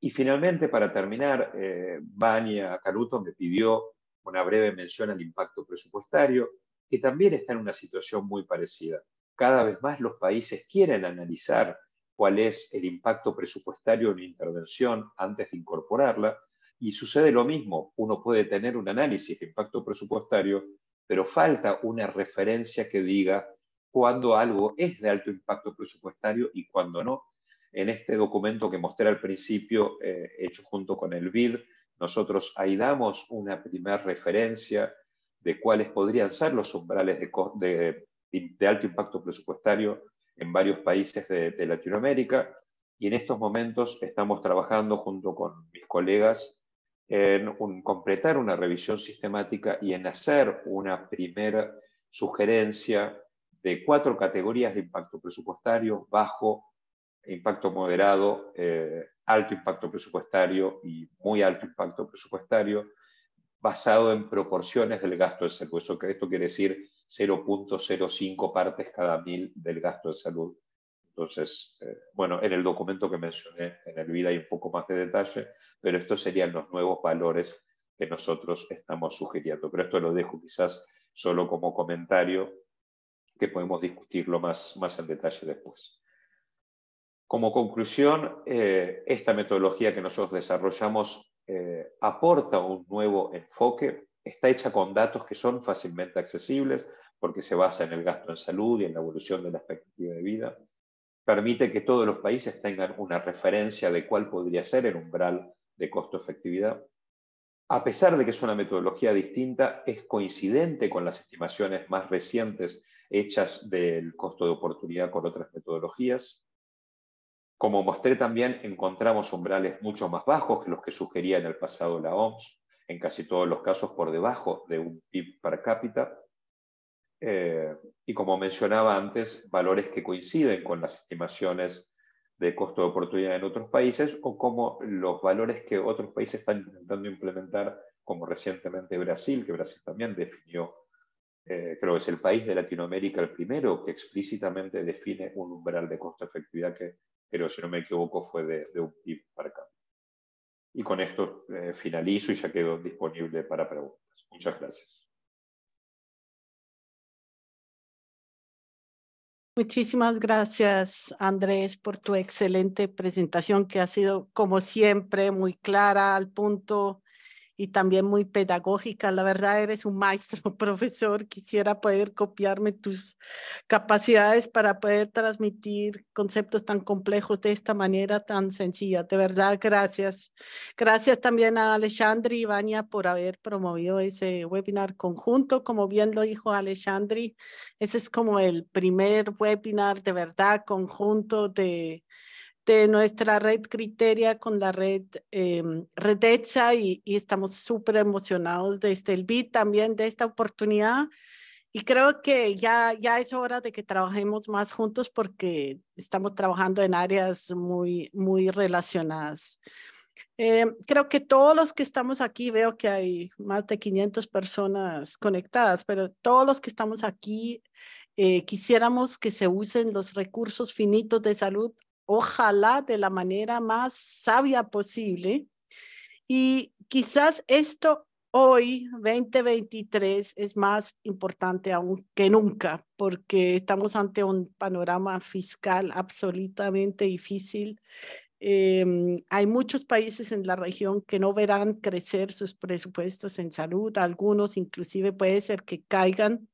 Y finalmente, para terminar, eh, Vania Caruto me pidió una breve mención al impacto presupuestario, que también está en una situación muy parecida. Cada vez más los países quieren analizar cuál es el impacto presupuestario de una intervención antes de incorporarla, y sucede lo mismo. Uno puede tener un análisis de impacto presupuestario, pero falta una referencia que diga cuándo algo es de alto impacto presupuestario y cuándo no, en este documento que mostré al principio, eh, hecho junto con el BID, nosotros ahí damos una primera referencia de cuáles podrían ser los umbrales de, alto impacto presupuestario en varios países de, de, Latinoamérica. Y en estos momentos estamos trabajando junto con mis colegas en completar una revisión sistemática y en hacer una primera sugerencia de cuatro categorías de impacto presupuestario, bajo, impacto moderado, eh, alto impacto presupuestario y muy alto impacto presupuestario, basado en proporciones del gasto de salud. Eso, esto quiere decir 0.05 partes cada mil del gasto de salud. Entonces, eh, bueno, en el documento que mencioné en el vida hay un poco más de detalle, pero estos serían los nuevos valores que nosotros estamos sugiriendo. Pero esto lo dejo quizás solo como comentario que podemos discutirlo más, más en detalle después. Como conclusión, eh, esta metodología que nosotros desarrollamos eh, aporta un nuevo enfoque, está hecha con datos que son fácilmente accesibles porque se basa en el gasto en salud y en la evolución de la expectativa de vida. Permite que todos los países tengan una referencia de cuál podría ser el umbral de costo-efectividad. A pesar de que es una metodología distinta, es coincidente con las estimaciones más recientes hechas del costo de oportunidad con otras metodologías. Como mostré también, encontramos umbrales mucho más bajos que los que sugería en el pasado la OMS, en casi todos los casos por debajo de un PIB per cápita. Eh, y como mencionaba antes, valores que coinciden con las estimaciones de costo de oportunidad en otros países o como los valores que otros países están intentando implementar, como recientemente Brasil, que Brasil también definió eh, creo que es el país de Latinoamérica el primero que explícitamente define un umbral de costo-efectividad que, pero si no me equivoco, fue de, un PIB para acá. Y con esto eh, finalizo y ya quedo disponible para preguntas. Muchas gracias. Muchísimas gracias, Andrés, por tu excelente presentación que ha sido, como siempre, muy clara, al punto y también muy pedagógica. La verdad, eres un maestro, profesor. Quisiera poder copiarme tus capacidades para poder transmitir conceptos tan complejos de esta manera tan sencilla. De verdad, gracias. Gracias también a Alexandri y Vania por haber promovido ese webinar conjunto. Como bien lo dijo Alexandri, ese es como el primer webinar de verdad conjunto de de nuestra red Criteria con la red eh, Redetza y, y, estamos súper emocionados de este el BID también de esta oportunidad y creo que ya, ya es hora de que trabajemos más juntos porque estamos trabajando en áreas muy, muy relacionadas. Eh, creo que todos los que estamos aquí, veo que hay más de 500 personas conectadas, pero todos los que estamos aquí eh, quisiéramos que se usen los recursos finitos de salud ojalá de la manera más sabia posible. Y quizás esto hoy, 2023, es más importante aún que nunca, porque estamos ante un panorama fiscal absolutamente difícil. Em, hay muchos países en la región que no verán crecer sus presupuestos en salud, algunos inclusive puede ser que caigan.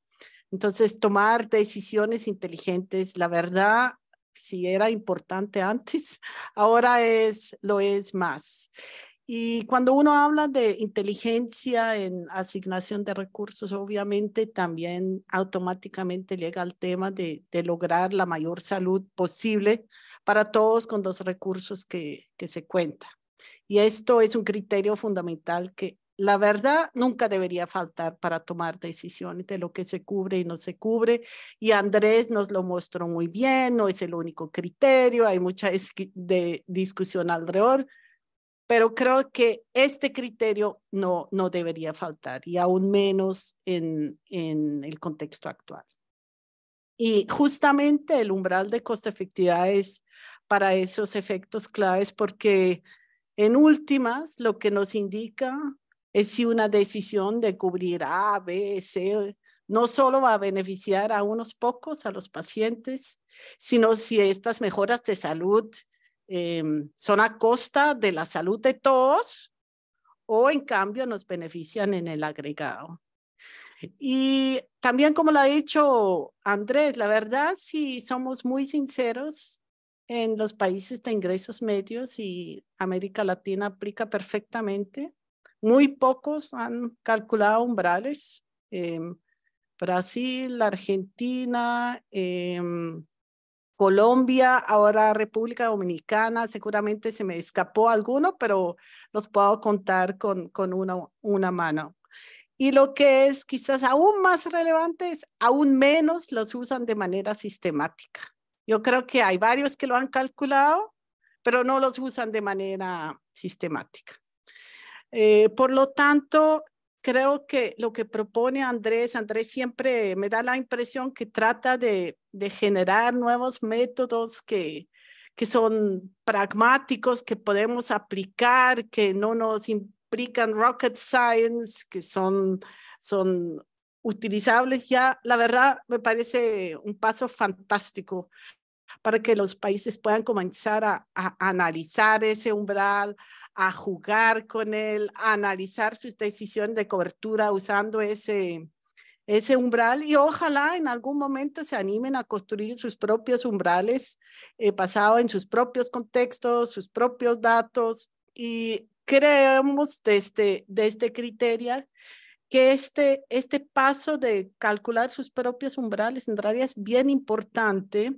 Entonces, tomar decisiones inteligentes, la verdad, si era importante antes, ahora es, lo es más. Y cuando uno habla de inteligencia en asignación de recursos, obviamente también automáticamente llega al tema de, lograr la mayor salud posible para todos con los recursos que se cuenta. Y esto es un criterio fundamental que la verdad nunca debería faltar para tomar decisiones de lo que se cubre y no se cubre. Y Andrés nos lo mostró muy bien, no es el único criterio, hay mucha de discusión alrededor, pero creo que este criterio no, no debería faltar y aún menos en, en el contexto actual. Y justamente el umbral de costo efectividad es para esos efectos claves porque en últimas lo que nos indica es si una decisión de cubrir A, B, C, no solo va a beneficiar a unos pocos, a los pacientes, sino si estas mejoras de salud em, son a costa de la salud de todos o en cambio nos benefician en el agregado. Y también, como lo ha dicho Andrés, la verdad, si somos muy sinceros, en los países de ingresos medios y América Latina aplica perfectamente, muy pocos han calculado umbrales. Em, Brasil, Argentina, em, Colombia, ahora República Dominicana, seguramente se me escapó alguno, pero los puedo contar con, con una, una mano. Y lo que es quizás aún más relevante es, aún menos los usan de manera sistemática. Yo creo que hay varios que lo han calculado, pero no los usan de manera sistemática. Eh, por lo tanto, creo que lo que propone Andrés, Andrés siempre me da la impresión que trata de, de generar nuevos métodos que, que son pragmáticos, que podemos aplicar, que no nos implican rocket science, que son, son utilizables. Ya, la verdad me parece un paso fantástico para que los países puedan comenzar a, analizar ese umbral, a jugar con él, a analizar sus decisiones de cobertura usando ese, umbral. Y ojalá en algún momento se animen a construir sus propios umbrales eh, basados en sus propios contextos, sus propios datos. Y creemos desde, este, de este criterio que este, este paso de calcular sus propios umbrales en realidad es bien importante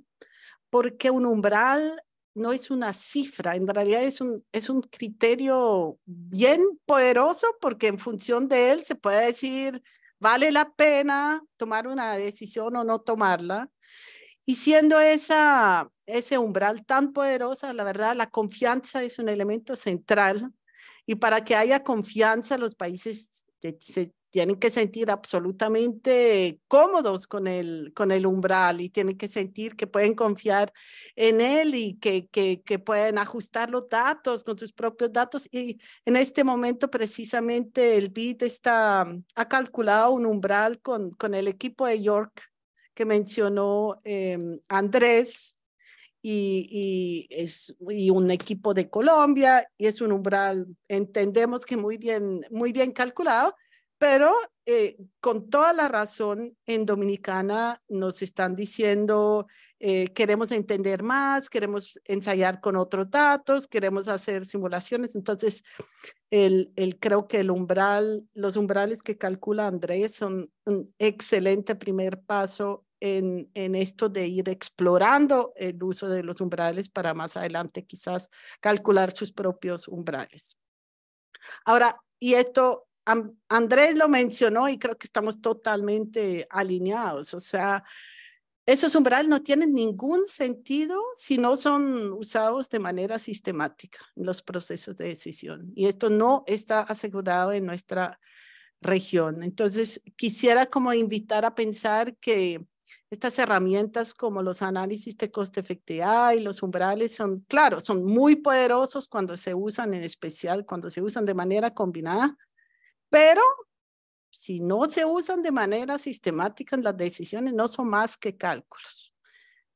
porque un umbral no es una cifra, en realidad es un, es un criterio bien poderoso porque en función de él se puede decir, vale la pena tomar una decisión o no tomarla. Y siendo esa, ese umbral tan poderosa, la verdad, la confianza es un elemento central. Y para que haya confianza, los países se, tienen que sentir absolutamente cómodos con el, con el umbral y tienen que sentir que pueden confiar en él y que, que, que pueden ajustar los datos con sus propios datos. Y en este momento precisamente el BID está, ha calculado un umbral con, con el equipo de York que mencionó em, Andrés. Y, y, es y un equipo de Colombia y es un umbral entendemos que muy bien muy bien calculado pero eh, con toda la razón en Dominicana nos están diciendo, eh, queremos entender más, queremos ensayar con otros datos, queremos hacer simulaciones. Entonces, el, el, creo que el umbral, los umbrales que calcula Andrés son un excelente primer paso en, en esto de ir explorando el uso de los umbrales para más adelante quizás calcular sus propios umbrales. Ahora, y esto Andrés lo mencionó y creo que estamos totalmente alineados. O sea, esos umbrales no tienen ningún sentido si no son usados de manera sistemática en los procesos de decisión. Y esto no está asegurado en nuestra región. Entonces, quisiera como invitar a pensar que estas herramientas como los análisis de coste-efectividad y los umbrales son, claro, son muy poderosos cuando se usan en especial, cuando se usan de manera combinada, pero si no se usan de manera sistemática en las decisiones, no son más que cálculos.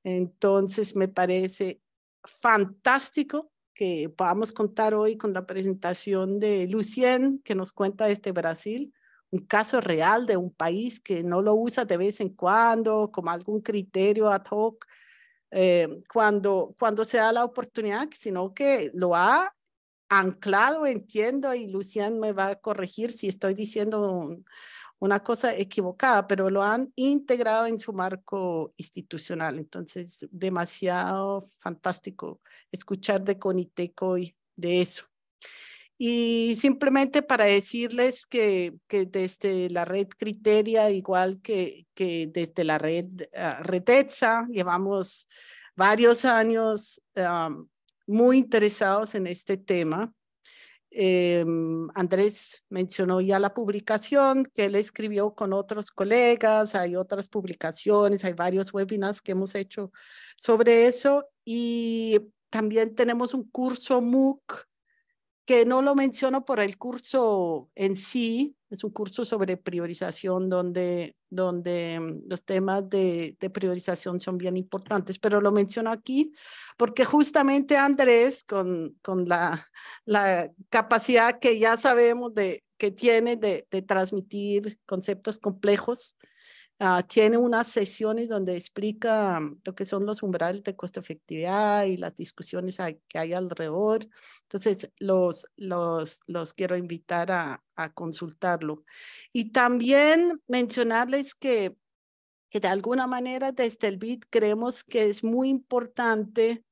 Entonces, me parece fantástico que podamos contar hoy con la presentación de Lucien, que nos cuenta este Brasil, un caso real de un país que no lo usa de vez en cuando como algún criterio ad hoc, eh, cuando, cuando se da la oportunidad, sino que lo ha anclado, entiendo, y Lucian me va a corregir si estoy diciendo una cosa equivocada, pero lo han integrado en su marco institucional. Entonces, demasiado fantástico escuchar de Coniteco y de eso. Y simplemente para decirles que, desde la red Criteria, igual que, desde la red uh, Redetza, llevamos varios años muy interesados en este tema. Eh, Andrés mencionó ya la publicación que él escribió con otros colegas, hay otras publicaciones, hay varios webinars que hemos hecho sobre eso y también tenemos un curso MOOC que no lo menciono por el curso en sí, es un curso sobre priorización donde, donde mm, los temas de, priorización son bien importantes, pero lo menciono aquí porque justamente Andrés, con, con la, la capacidad que ya sabemos de, que tiene de transmitir conceptos complejos, Uh, tiene unas sesiones donde explica mm, lo que son los umbrales de costo-efectividad y las discusiones que hay alrededor. Entonces, los, los, los quiero invitar a, a consultarlo. Y también mencionarles que, que de alguna manera desde el BID creemos que es muy importante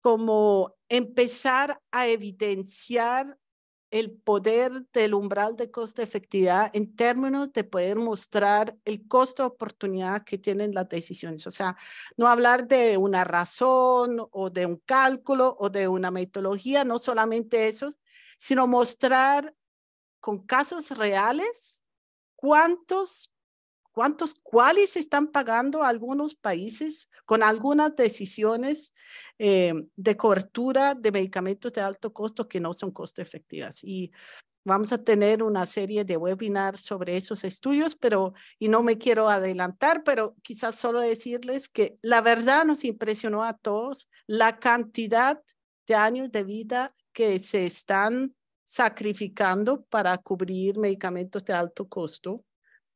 como empezar a evidenciar el poder del umbral de costo-efectividad en términos de poder mostrar el costo-oportunidad que tienen las decisiones. O sea, no hablar de una razón o de un cálculo o de una metodología, no solamente eso, sino mostrar con casos reales cuántos cuántos cuáles están pagando algunos países con algunas decisiones eh, de cobertura de medicamentos de alto costo que no son costo efectivas. Y vamos a tener una serie de webinars sobre esos estudios, pero y no me quiero adelantar, pero quizás solo decirles que la verdad nos impresionó a todos la cantidad de años de vida que se están sacrificando para cubrir medicamentos de alto costo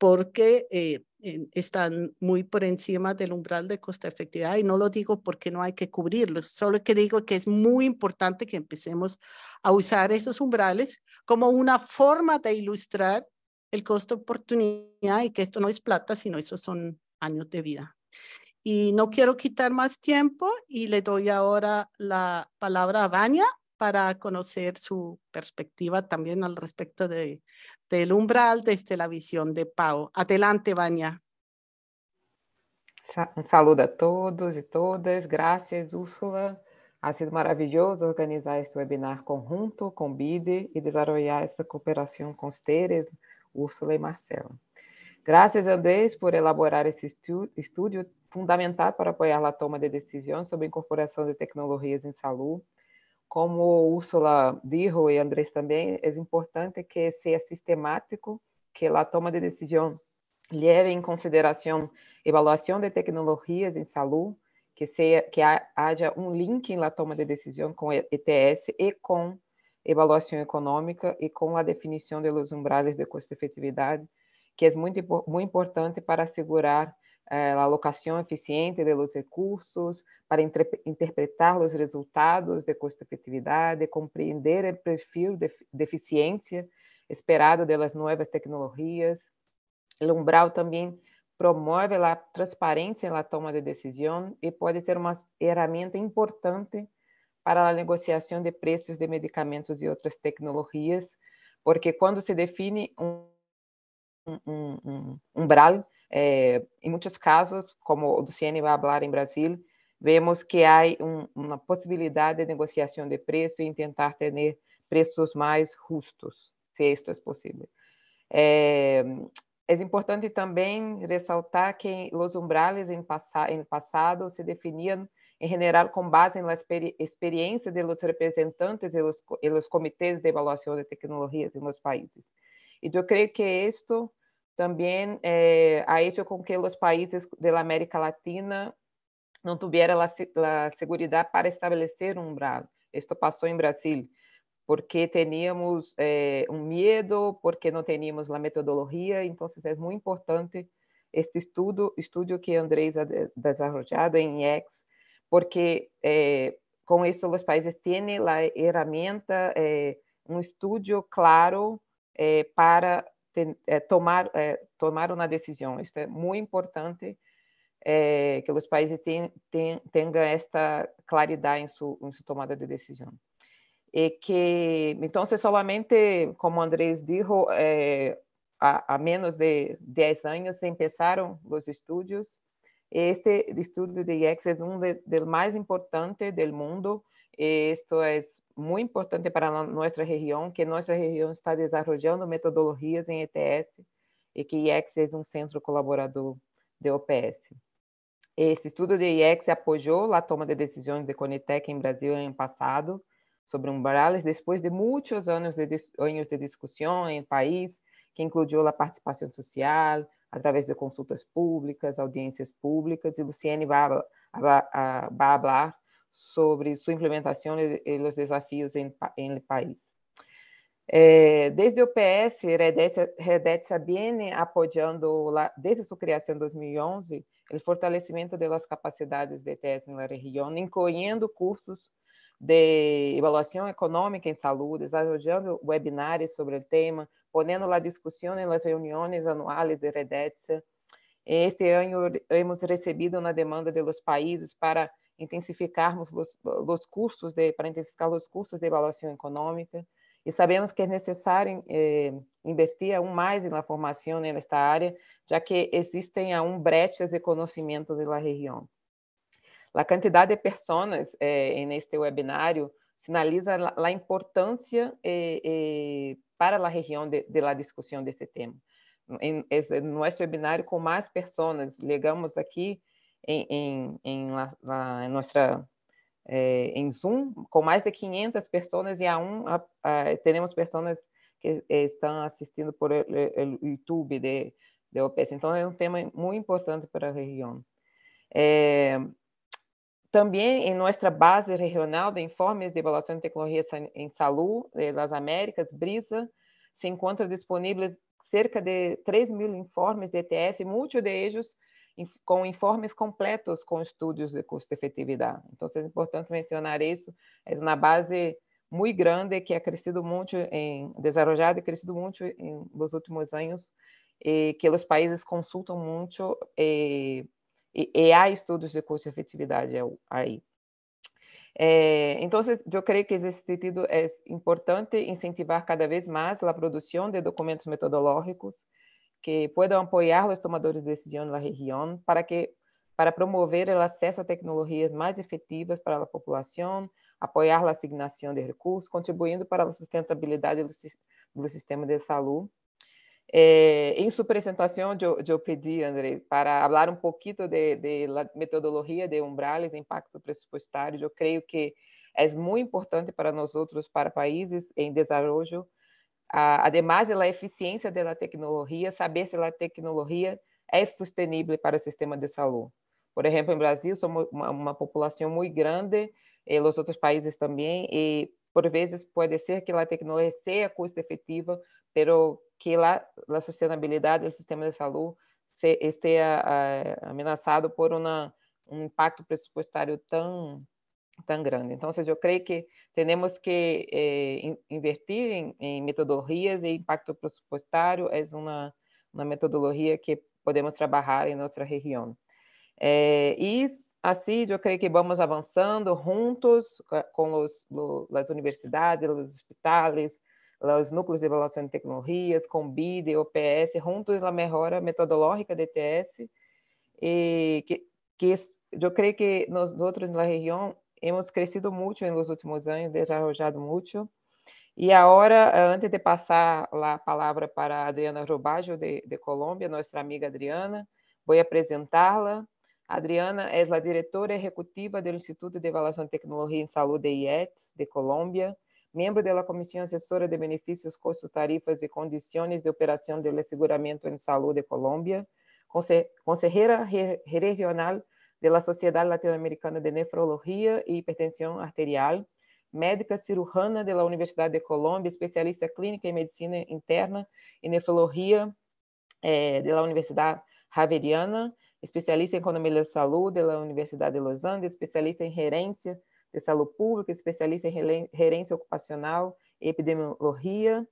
porque eh, están muy por encima del umbral de costa efectividad y no lo digo porque no hay que cubrirlos, solo que digo que es muy importante que empecemos a usar esos umbrales como una forma de ilustrar el costo oportunidad y que esto no es plata, sino esos son años de vida. Y no quiero quitar más tiempo y le doy ahora la palabra a Vania para conocer su perspectiva también al respecto de, del umbral desde la visión de Pau. Adelante, Vania. Um saludo a todos e todas. Graças, Úrsula. Ha sido maravilhoso organizar este webinar conjunto com BID e desenvolver esta com os Teres, Úrsula e Marcela. Graças a Deus por elaborar esse estúdio fundamental para apoiar a toma de decisão sobre incorporação de tecnologias em saúde como Úrsula dijo e Andrés também, é importante que seja sistemático, que a toma de decisão leve em consideração avaliação de tecnologias em saúde, que, seja, que haja um link na toma de decisão com ETS e com avaliação econômica e com a definição dos umbrales de custo-efetividade, que é muito, muito importante para assegurar eh, a alocação eficiente de los recursos, para interpretar os resultados de custo-efetividade, compreender o perfil de, de eficiência esperado das novas tecnologias. O umbral também promove a transparência na toma de decisão e pode ser uma ferramenta importante para a negociação de preços de medicamentos e outras tecnologias, porque quando se define um, um, um umbral, é, em muitos casos, como o Luciene vai falar em Brasil, vemos que há um, uma possibilidade de negociação de preço e tentar ter preços mais justos, se isto é possível. É, é importante também ressaltar que os umbrales em, em passado se definiam em geral com base na experiência dos representantes dos comitês de avaliação de tecnologias nos países. E eu creio que isto também eh, ha hecho com que os países da América Latina não tuvieran a, a segurança para estabelecer um umbral. Isto passou em Brasil, porque teníamos eh, um medo, porque não teníamos a metodologia, então é muito importante este estudo, estudo que Andrés ha desenvolvido em IEX, porque eh, com isso os países têm a ferramenta, eh, um estudo claro eh, para é, tomar, é, tomaram uma decisão. Isso é muito importante é, que os países tenham esta claridade em sua, tomada de decisão. E que, então, solamente, como Andrés disse, é, há, menos de 10 anos começaram os estudos. Este estudo de IEX é um dos mais importantes do mundo. Isto é muito importante para nossa região, que nossa região está desenvolvendo metodologias em ETS e que IEX é um centro colaborador de OPS. Esse estudo de IEX apoiou a toma de decisões de Conitec em Brasil em passado sobre umbrales, depois de muitos anos de, anos de discussão em país, que incluiu a participação social, através de consultas públicas, audiências públicas, e Luciene vai, vai, vai falar sobre sua implementação e, os desafios em, em país. É, desde o PS, Redetia viene apoiando, desde sua criação em 2011, o fortalecimento das capacidades de ETS na região, incluindo cursos de avaliação econômica em saúde, desenvolvendo webinários sobre o tema, ponendo a discussão nas reuniões anuais de Redetia. Este ano, hemos recebido uma demanda dos países para intensificarmos os, os cursos de, para intensificar os cursos de avaliação econômica e sabemos que é necessário eh, investir aún mais na formação nesta área, já que existem aún brechas de conhecimento da região. A quantidade de pessoas eh, neste webinário sinaliza a importância eh, eh, para a região de, discussão desse tema. Em, é nosso webinário com mais pessoas, ligamos aqui em, em, em, nossa eh, em Zoom com mais de 500 pessoas e aún a, a, temos pessoas que estão assistindo por YouTube de, de OPS. Então, é um tema muito importante para a região. É, também em nossa base regional de informes de avaliação de tecnologia em saúde das Américas, BRISA, se encontra disponíveis cerca de 3 mil informes de ETS, muitos deles com informes completos com estudos de custo-efetividade. Então, é importante mencionar isso, é una base muito grande que é crecido muito em, desarrollado y muito mucho en últimos anos e que os países consultam muito e y, estudos de custo-efetividade aí. Eh, então, eu creio que nesse sentido é importante incentivar cada vez mais a produção de documentos metodológicos que puedan apoiar os tomadores de decisão na região para que para promover o acesso a tecnologias mais efetivas para a população, apoiar a asignação de recursos, contribuindo para a sustentabilidade do, do sistema de saúde. Eh, em sua apresentação, eu, eu pedi, André, para falar um pouquinho de, de metodologia de umbrales impacto pressupostário. Eu creio que é muito importante para nós outros, para países em desenvolvimento, además da eficiência da tecnologia, saber se a tecnologia é sustentável para o sistema de saúde. Por exemplo, em Brasil, somos uma, uma população muito grande, e os outros países também, e por vezes pode ser que a tecnologia seja custo-efetiva, mas que a, a sustentabilidade do sistema de saúde se, esteja uh, ameaçado por uma, um impacto pressupostário tão tão grande. Então, eu creio que temos que eh, invertir em, en, e impacto presupuestário, é uma metodologia que podemos trabalhar em nossa região. Eh, assim, eu creio que vamos avançando juntos com os, los, universidades, os hospitais, os núcleos de evaluação de tecnologias, com bid, OPS, juntos na melhora metodológica de ETS, e que, que eu creio que nós outros na região hemos crescido muito nos últimos anos, desenvolvido muito. E agora, antes de passar a palavra para Adriana Robaggio, de, de Colômbia, nossa amiga Adriana, vou apresentá-la. Adriana é a diretora executiva do Instituto de Avaliação de Tecnologia em Saúde IETS, de Colômbia, membro da Comissão Assessora de Benefícios, Custos, Tarifas e Condições de Operação do Asseguramento em Saúde de Colômbia, conselheira regional de la Sociedad Latinoamericana de Nefrología y Hipertensión Arterial, médica cirujana de la de Colombia, especialista clínica en medicina interna y nefrología eh, de la Javeriana, especialista en economía de salud de la de Los Andes, especialista en gerencia de salud pública, especialista en gerencia ocupacional y epidemiología,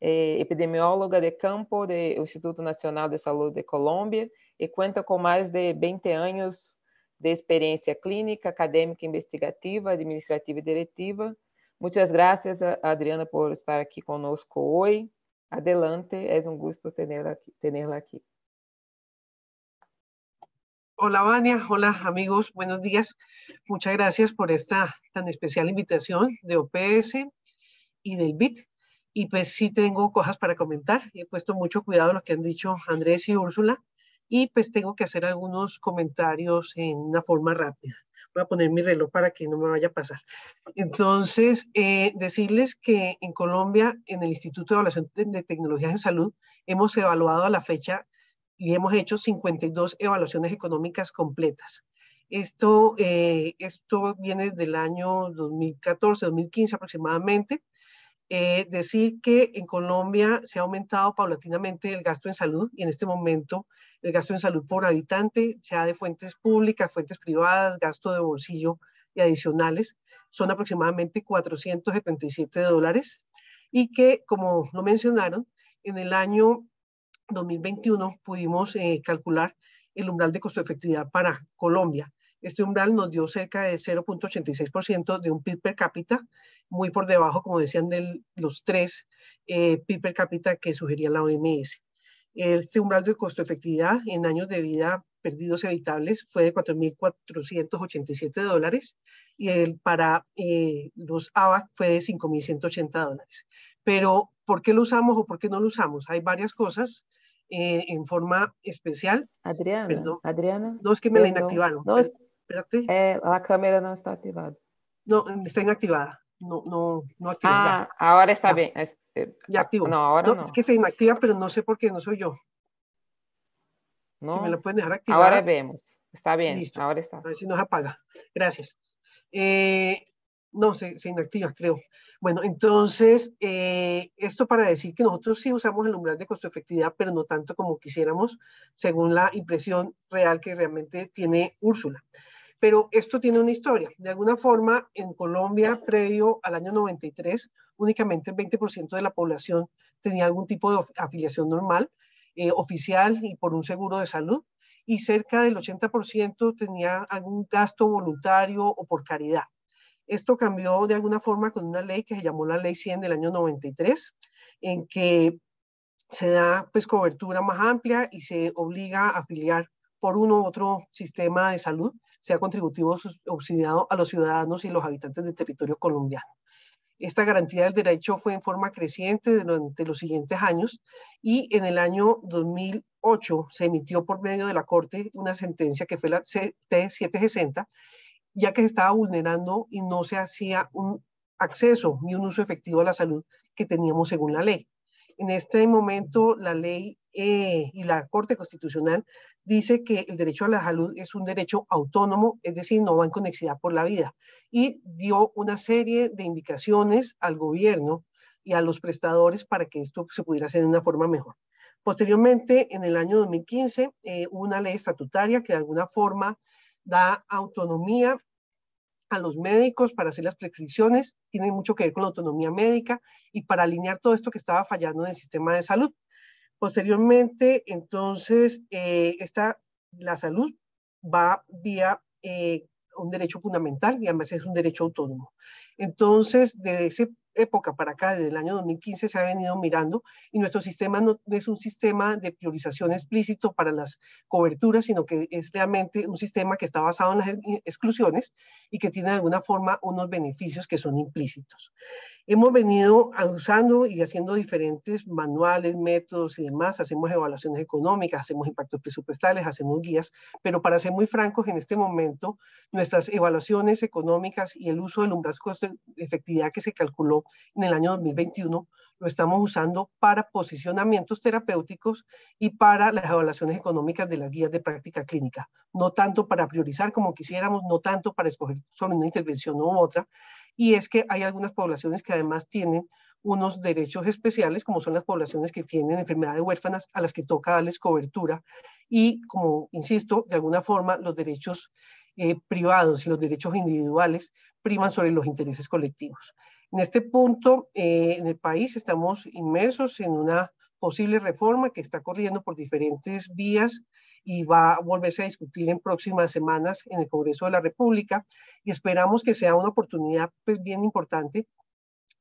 eh, epidemióloga de campo do Instituto Nacional de Saúde de Colômbia e conta com mais de 20 anos de experiência clínica, acadêmica, investigativa, administrativa e diretiva. Muitas graças, Adriana, por estar aqui conosco hoje. Adelante, é um gosto tê-la aqui. aqui. Hola, Vania. Hola, amigos. Buenos días. Muchas gracias por esta tan especial invitación de OPS y del BIT. Y pues sí tengo cosas para comentar. He puesto mucho cuidado en lo que han dicho Andrés y Úrsula y pues tengo que hacer algunos comentarios en una forma rápida. Voy a poner mi reloj para que no me vaya a pasar. Entonces, eh, decirles que en Colombia, en el Instituto de Evaluación de Tecnologías en Salud, hemos evaluado a la fecha y hemos hecho 52 evaluaciones económicas completas. Esto, eh, esto viene del año 2014, 2015 aproximadamente. Eh, decir que en Colombia se ha aumentado paulatinamente el gasto en salud y en este momento el gasto en salud por habitante, sea de fuentes públicas, fuentes privadas, gasto de bolsillo y adicionales, son aproximadamente 477 dólares y que, como lo mencionaron, en el año 2021 pudimos eh, calcular el umbral de costo efectividad para Colombia este umbral nos dio cerca de 0.86% de un PIB per cápita, muy por debajo, como decían, de los tres eh, PIB per cápita que sugería la OMS. Este umbral de costo efectividad en años de vida perdidos evitables fue de 4.487 dólares y el para eh, los ABAC fue de 5.180 dólares. Pero, ¿por qué lo usamos o por qué no lo usamos? Hay varias cosas eh, en forma especial. Adriana, Adriana. No, es que me la inactivaron. No, espérate. Eh, la cámara no está activada. No, está inactivada. No, no, no activa. Ah, ahora está bien. ya activo. No, ahora no, Es que se inactiva, pero no sé por qué, no soy yo. No. Si me lo pueden dejar activada. Ahora vemos. Está bien, Listo. ahora está. A ver si nos apaga. Gracias. Eh, no, se, se, inactiva, creo. Bueno, entonces, eh, esto para decir que nosotros sí usamos el umbral de costo efectividad, pero no tanto como quisiéramos, según la impresión real que realmente tiene Úrsula. Pero esto tiene una historia. De alguna forma, en Colombia, previo al año 93, únicamente el 20% de la población tenía algún tipo de afiliación normal, eh, oficial y por un seguro de salud, y cerca del 80% tenía algún gasto voluntario o por caridad. Esto cambió de alguna forma con una ley que se llamó la Ley 100 del año 93, en que se da pues cobertura más amplia y se obliga a afiliar por uno u otro sistema de salud, sea contributivo subsidiado a los ciudadanos y los habitantes del territorio colombiano. Esta garantía del derecho fue en forma creciente durante los siguientes años y en el año 2008 se emitió por medio de la Corte una sentencia que fue la CT760, ya que se estaba vulnerando y no se hacía un acceso ni un uso efectivo a la salud que teníamos según la ley. En este momento, la ley eh, y la Corte Constitucional dice que el derecho a la salud es un derecho autónomo, es decir, no va en conexidad por la vida, y dio una serie de indicaciones al gobierno y a los prestadores para que esto se pudiera hacer de una forma mejor. Posteriormente, en el año 2015, eh, una ley estatutaria que de alguna forma da autonomía a los médicos para hacer las prescripciones, tiene mucho que ver con la autonomía médica y para alinear todo esto que estaba fallando en el sistema de salud. Posteriormente, entonces, eh, esta, la salud va vía eh, un derecho fundamental y además es un derecho autónomo. Entonces, desde ese época para acá, desde el año 2015, se ha venido mirando y nuestro sistema no es un sistema de priorización explícito para las coberturas, sino que es realmente un sistema que está basado en las exclusiones y que tiene de alguna forma unos beneficios que son implícitos. Hemos venido usando y haciendo diferentes manuales, métodos y demás, hacemos evaluaciones económicas, hacemos impactos presupuestales, hacemos guías, pero para ser muy francos, en este momento nuestras evaluaciones económicas y el uso del umbral costo efectividad que se calculó en el año 2021 lo estamos usando para posicionamientos terapéuticos y para las evaluaciones económicas de las guías de práctica clínica. No tanto para priorizar como quisiéramos, no tanto para escoger sobre una intervención u otra. Y es que hay algunas poblaciones que además tienen unos derechos especiales, como son las poblaciones que tienen enfermedades huérfanas a las que toca darles cobertura. Y como insisto, de alguna forma los derechos eh, privados y los derechos individuales priman sobre los intereses colectivos. En este punto, eh, en el país estamos inmersos en una posible reforma que está corriendo por diferentes vías y va a volverse a discutir en próximas semanas en el Congreso de la República y esperamos que sea una oportunidad pues bien importante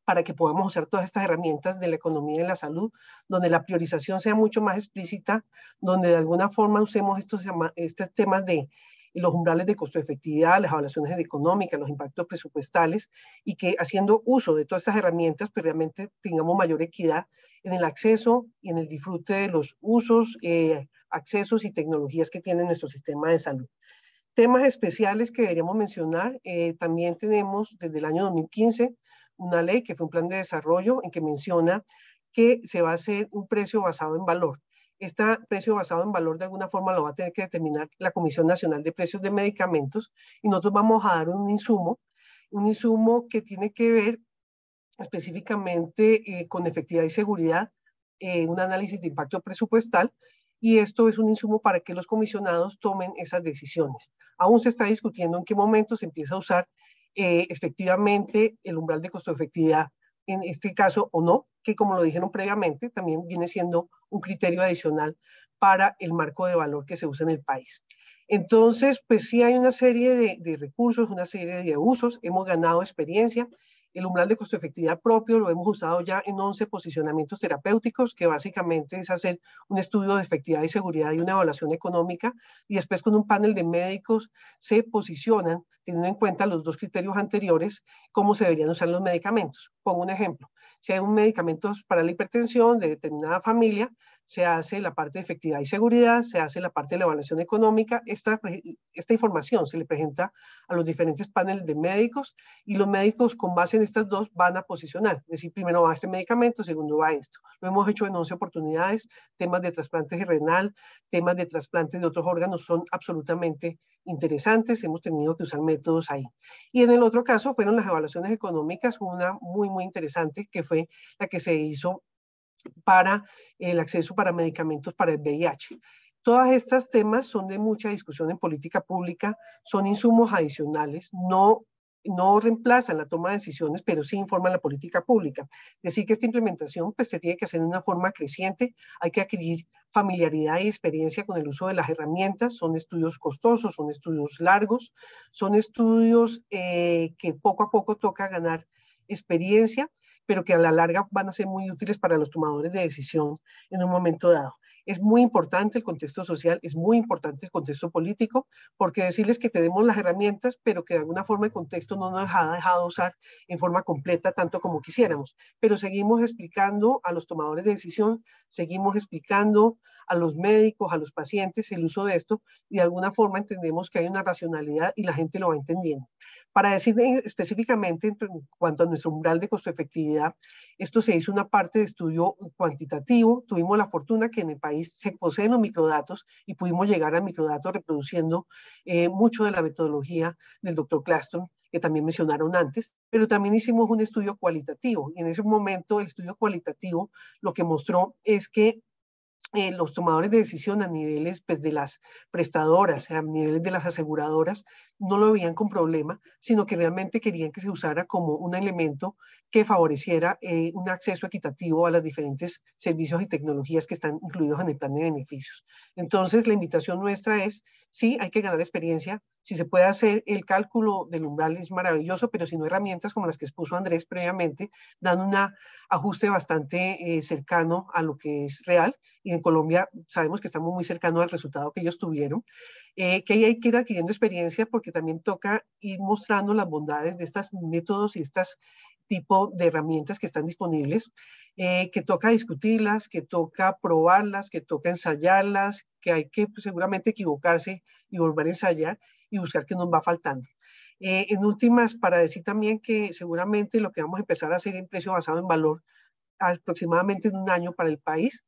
para que podamos usar todas estas herramientas de la economía y la salud, donde la priorización sea mucho más explícita, donde de alguna forma usemos estos, estos temas de los umbrales de costo efectividad, las evaluaciones económicas, los impactos presupuestales y que haciendo uso de todas estas herramientas, pues realmente tengamos mayor equidad en el acceso y en el disfrute de los usos, eh, accesos y tecnologías que tiene nuestro sistema de salud. Temas especiales que deberíamos mencionar, eh, también tenemos desde el año 2015 una ley que fue un plan de desarrollo en que menciona que se va a hacer un precio basado en valor. Este precio basado en valor de alguna forma lo va a tener que determinar la Comisión Nacional de Precios de Medicamentos y nosotros vamos a dar un insumo, un insumo que tiene que ver específicamente eh, con efectividad y seguridad, eh, un análisis de impacto presupuestal y esto es un insumo para que los comisionados tomen esas decisiones. Aún se está discutiendo en qué momento se empieza a usar eh, efectivamente el umbral de costo efectividad en este caso o no, que como lo dijeron previamente, también viene siendo un criterio adicional para el marco de valor que se usa en el país. Entonces, pues sí hay una serie de, recursos, una serie de usos, hemos ganado experiencia El umbral de costo efectividad propio lo hemos usado ya en 11 posicionamientos terapéuticos, que básicamente es hacer un estudio de efectividad y seguridad y una evaluación económica, y después con un panel de médicos se posicionan, teniendo en cuenta los dos criterios anteriores, cómo se deberían usar los medicamentos. Pongo un ejemplo. Si hay un medicamento para la hipertensión de determinada familia, se hace la parte de efectividad y seguridad, se hace la parte de la evaluación económica. Esta, esta información se le presenta a los diferentes paneles de médicos y los médicos con base en estas dos van a posicionar. Es decir, primero va este medicamento, segundo va esto. Lo hemos hecho en 11 oportunidades. Temas de trasplante renal, temas de trasplante de otros órganos son absolutamente interesantes. Hemos tenido que usar métodos ahí. Y en el otro caso fueron las evaluaciones económicas, una muy, muy interesante que fue la que se hizo para el acceso para medicamentos para el VIH. Todas estas temas son de mucha discusión en política pública, son insumos adicionales, no, no reemplazan la toma de decisiones, pero sí informan la política pública. Decir que esta implementación pues, se tiene que hacer de una forma creciente, hay que adquirir familiaridad y experiencia con el uso de las herramientas, son estudios costosos, son estudios largos, son estudios eh, que poco a poco toca ganar experiencia pero que a la larga van a ser muy útiles para los tomadores de decisión en un momento dado. Es muy importante el contexto social, es muy importante el contexto político, porque decirles que tenemos las herramientas, pero que de alguna forma el contexto no nos ha dejado usar en forma completa tanto como quisiéramos. Pero seguimos explicando a los tomadores de decisión, seguimos explicando a los médicos, a los pacientes el uso de esto y de alguna forma entendemos que hay una racionalidad y la gente lo va entendiendo. Para decir específicamente en cuanto a nuestro umbral de costo efectividad, esto se hizo una parte de estudio cuantitativo. Tuvimos la fortuna que en el país se poseen los microdatos y pudimos llegar al microdato reproduciendo eh, mucho de la metodología del doctor Claston que también mencionaron antes, pero también hicimos un estudio cualitativo y en ese momento el estudio cualitativo lo que mostró es que eh, los tomadores de decisión a niveles pues, de las prestadoras, a niveles de las aseguradoras, no lo veían con problema, sino que realmente querían que se usara como un elemento que favoreciera eh, un acceso equitativo a los diferentes servicios y tecnologías que están incluidos en el plan de beneficios. Entonces, la invitación nuestra es, sí, hay que ganar experiencia, si se puede hacer el cálculo del umbral es maravilloso, pero si no herramientas como las que expuso Andrés previamente, dan un ajuste bastante eh, cercano a lo que es real. Y en Colombia sabemos que estamos muy cercanos al resultado que ellos tuvieron. Eh, que ahí hay que ir adquiriendo experiencia porque también toca ir mostrando las bondades de estos métodos y estas tipo de herramientas que están disponibles, eh, que toca discutirlas, que toca probarlas, que toca ensayarlas, que hay que pues, seguramente equivocarse y volver a ensayar y buscar qué nos va faltando. Eh, en últimas, para decir también que seguramente lo que vamos a empezar a hacer en precio basado en valor aproximadamente en un año para el país,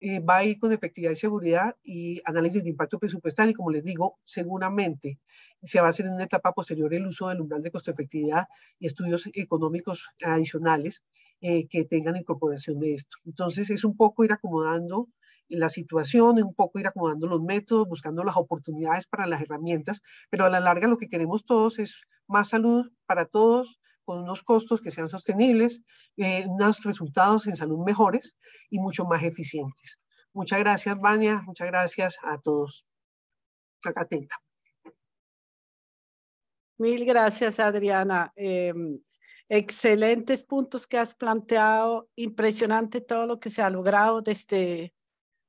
eh, va a ir con efectividad y seguridad y análisis de impacto presupuestal y como les digo, seguramente se va a hacer en una etapa posterior el uso del umbral de costo-efectividad y estudios económicos adicionales eh, que tengan incorporación de esto. Entonces es un poco ir acomodando la situación, un poco ir acomodando los métodos, buscando las oportunidades para las herramientas, pero a la larga lo que queremos todos es más salud para todos, con unos costos que sean sostenibles, eh, unos resultados en salud mejores y mucho más eficientes. Muchas gracias, Vania. Muchas gracias a todos. Atenta. Mil gracias, Adriana. Em, excelentes puntos que has planteado. Impresionante todo lo que se ha logrado desde,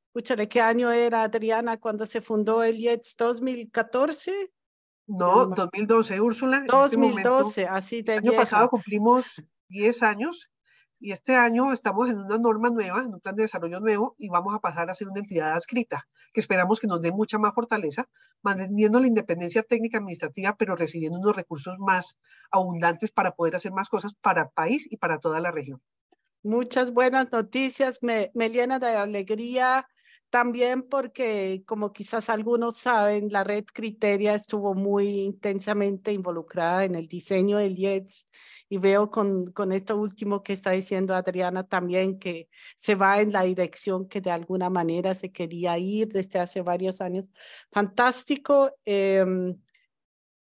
escúchale, ¿qué año era, Adriana, cuando se fundó el IETS? ¿2014? No, 2012, Úrsula. 2012, este así de El año pasado cumplimos 10 años y este año estamos en una norma nueva, en un plan de desarrollo nuevo y vamos a pasar a ser una entidad adscrita, que esperamos que nos dé mucha más fortaleza, manteniendo la independencia técnica administrativa, pero recibiendo unos recursos más abundantes para poder hacer más cosas para el país y para toda la región. Muchas buenas noticias, me, me llena de alegría también porque, como quizás algunos saben, la red Criteria estuvo muy intensamente involucrada en el diseño del IETS y veo con, con esto último que está diciendo Adriana también que se va en la dirección que de alguna manera se quería ir desde hace varios años. Fantástico. Eh,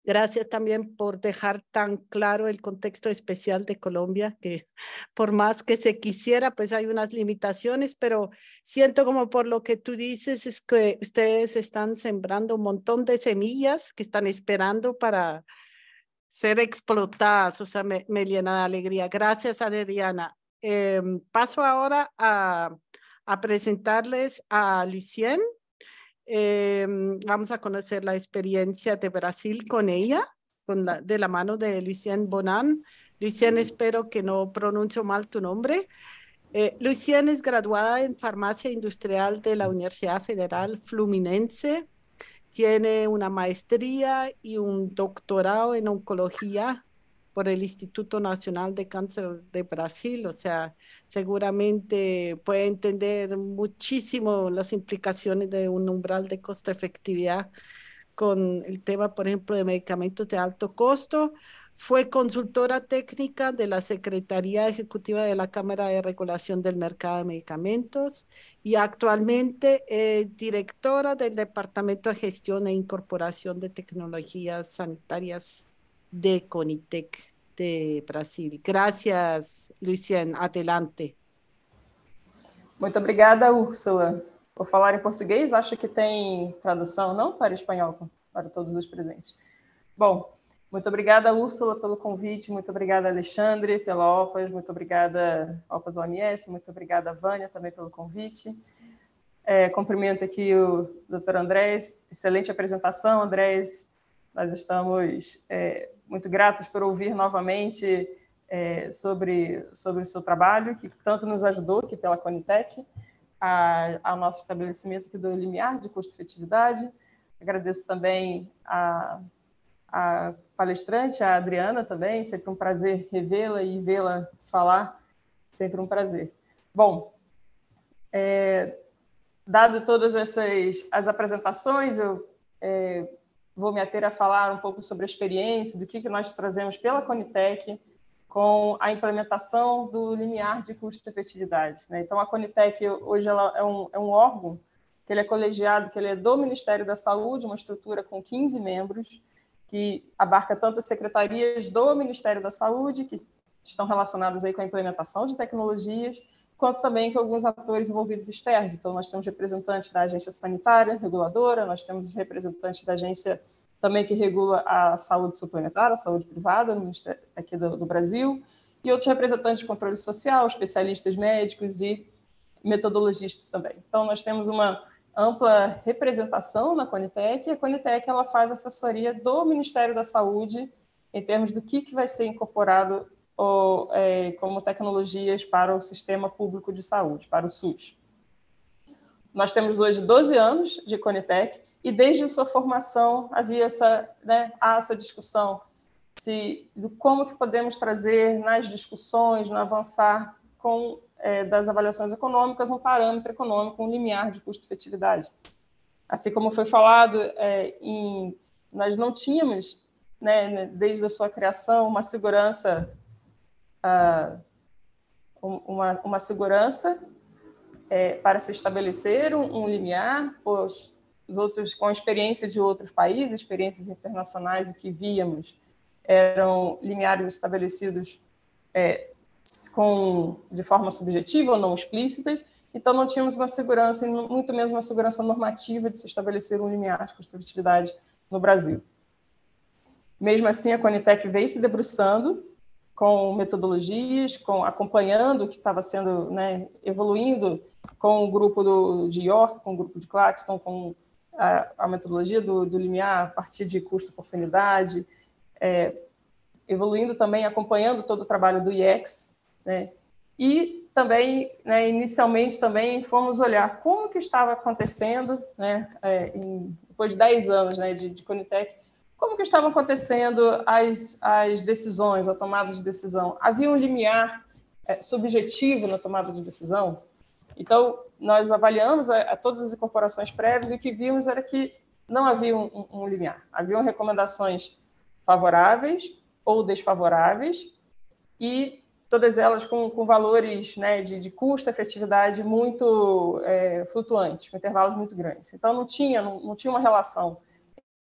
Gracias también por dejar tan claro el contexto especial de Colombia, que por más que se quisiera, pues hay unas limitaciones, pero siento como por lo que tú dices es que ustedes están sembrando un montón de semillas que están esperando para ser explotadas, o sea, me, llena de alegría. Gracias, Adriana. Em, paso ahora a, a, presentarles a Lucien. Em, vamos a conocer la experiencia de Brasil con ella, con la, de la mano de Lucien Bonan. Lucien, espero que no pronuncio mal tu nombre. Eh, Lucien es graduada en farmacia industrial de la Universidad Federal Fluminense tiene una maestría y un doctorado en oncología por el Instituto Nacional de Cáncer de Brasil, o sea, seguramente puede entender muchísimo las implicaciones de un umbral de costo-efectividad con el tema, por ejemplo, de medicamentos de alto costo, fue consultora técnica de la Secretaría Ejecutiva de la Cámara de Regulación del Mercado de Medicamentos y actualmente es directora del Departamento de Gestión e Incorporación de Tecnologías Sanitarias de Conitec de Brasil. Gracias, Lucien. Adelante. Muito obrigada, Úrsula, por falar em português. Acho que tem tradução, não, para espanhol, para todos os presentes. Bom, Muito obrigada, Úrsula, pelo convite, muito obrigada, Alexandre, pela OPAS, muito obrigada, OPAS OMS, muito obrigada, Vânia, também pelo convite. É, cumprimento aqui o Dr. Andrés, excelente apresentação, Andrés. Nós estamos é, muito gratos por ouvir novamente é, sobre, sobre o seu trabalho, que tanto nos ajudou aqui pela Conitec, a, ao nosso estabelecimento aqui do limiar de custo-efetividade. Agradeço também a a palestrante, a Adriana também, sempre um prazer revê-la e vê-la falar, sempre um prazer. Bom, é, dado todas essas as apresentações, eu é, vou me ater a falar um pouco sobre a experiência, do que, que nós trazemos pela Conitec com a implementação do limiar de custo-efetividade. Né? Então, a Conitec hoje ela é, um, é um órgão que ele é colegiado, que ele é do Ministério da Saúde, uma estrutura com 15 membros, que abarca tanto as secretarias do Ministério da Saúde, que estão relacionadas aí com a implementação de tecnologias, quanto também com alguns atores envolvidos externos. Então, nós temos representantes da agência sanitária reguladora, nós temos representantes da agência também que regula a saúde suplementar, a saúde privada aqui do, do Brasil, e outros representantes de controle social, especialistas médicos e metodologistas também. Então, nós temos uma ampla representação na Conitec, e a Conitec ela faz assessoria do Ministério da Saúde em termos do que, que vai ser incorporado ou, é, como tecnologias para o sistema público de saúde, para o SUS. Nós temos hoje 12 anos de Conitec e desde sua formação havia essa, né, há essa discussão se, do como que podemos trazer nas discussões, no avançar com é, das avaliações econômicas um parâmetro econômico, um limiar de custo-efetividade. Assim como foi falado, é, em, nós não tínhamos, né, desde a sua criação, uma segurança, uh, uma, uma segurança é, para se estabelecer um, um limiar, os, os outros, com experiência de outros países, experiências internacionais, o que víamos eram limiares estabelecidos é, com, de forma subjetiva ou não explícita, então não tínhamos uma segurança, muito menos uma segurança normativa de se estabelecer um limiar de construtividade no Brasil. Mesmo assim, a Conitec veio se debruçando com metodologias, com acompanhando o que estava sendo, né, evoluindo com o grupo do, de York, com o grupo de Claxton, com a, a metodologia do, do, limiar a partir de custo-oportunidade, é, evoluindo também, acompanhando todo o trabalho do IEX, né? E também, né, inicialmente, também fomos olhar como que estava acontecendo, né, é, em, depois de 10 anos né, de, de Conitec, como que estavam acontecendo as, as decisões, a tomada de decisão. Havia um limiar é, subjetivo na tomada de decisão? Então, nós avaliamos a, a, todas as incorporações prévias e o que vimos era que não havia um, um, limiar. Haviam recomendações favoráveis ou desfavoráveis e todas elas com, com valores né, de, de custo-efetividade muito é, flutuantes, com intervalos muito grandes. Então, não tinha, não, não tinha uma relação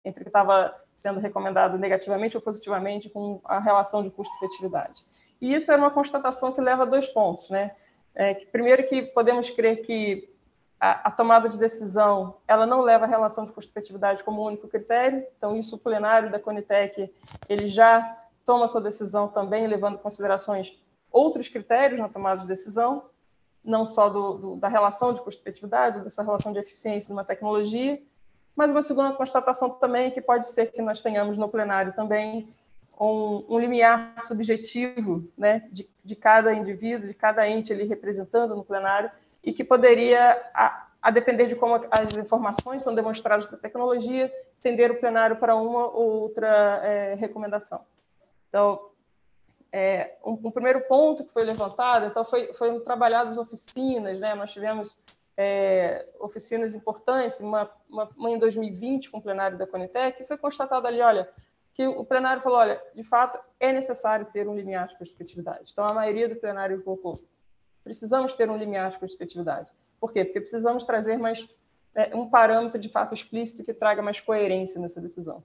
entre o que estava sendo recomendado negativamente ou positivamente com a relação de custo-efetividade. E isso é uma constatação que leva a dois pontos. Né? É, que, primeiro, que podemos crer que a, a, tomada de decisão ela não leva a relação de custo-efetividade como único critério, então isso o plenário da Conitec ele já toma sua decisão também levando em considerações outros critérios na tomada de decisão, não só do, do, da relação de custo-efetividade, dessa relação de eficiência de uma tecnologia, mas uma segunda constatação também que pode ser que nós tenhamos no plenário também um, um limiar subjetivo né, de, de cada indivíduo, de cada ente ali representando no plenário, e que poderia, a, a depender de como as informações são demonstradas com a tecnologia, tender o plenário para uma ou outra é, recomendação. Então, é, um, um, primeiro ponto que foi levantado, então, foi, foi trabalhadas oficinas, né? Nós tivemos é, oficinas importantes, uma, uma, uma, em 2020 com o plenário da Conitec, e foi constatado ali, olha, que o plenário falou, olha, de fato, é necessário ter um limiar de competitividade. Então, a maioria do plenário colocou, precisamos ter um limiar de competitividade. Por quê? Porque precisamos trazer mais é, um parâmetro de fato explícito que traga mais coerência nessa decisão.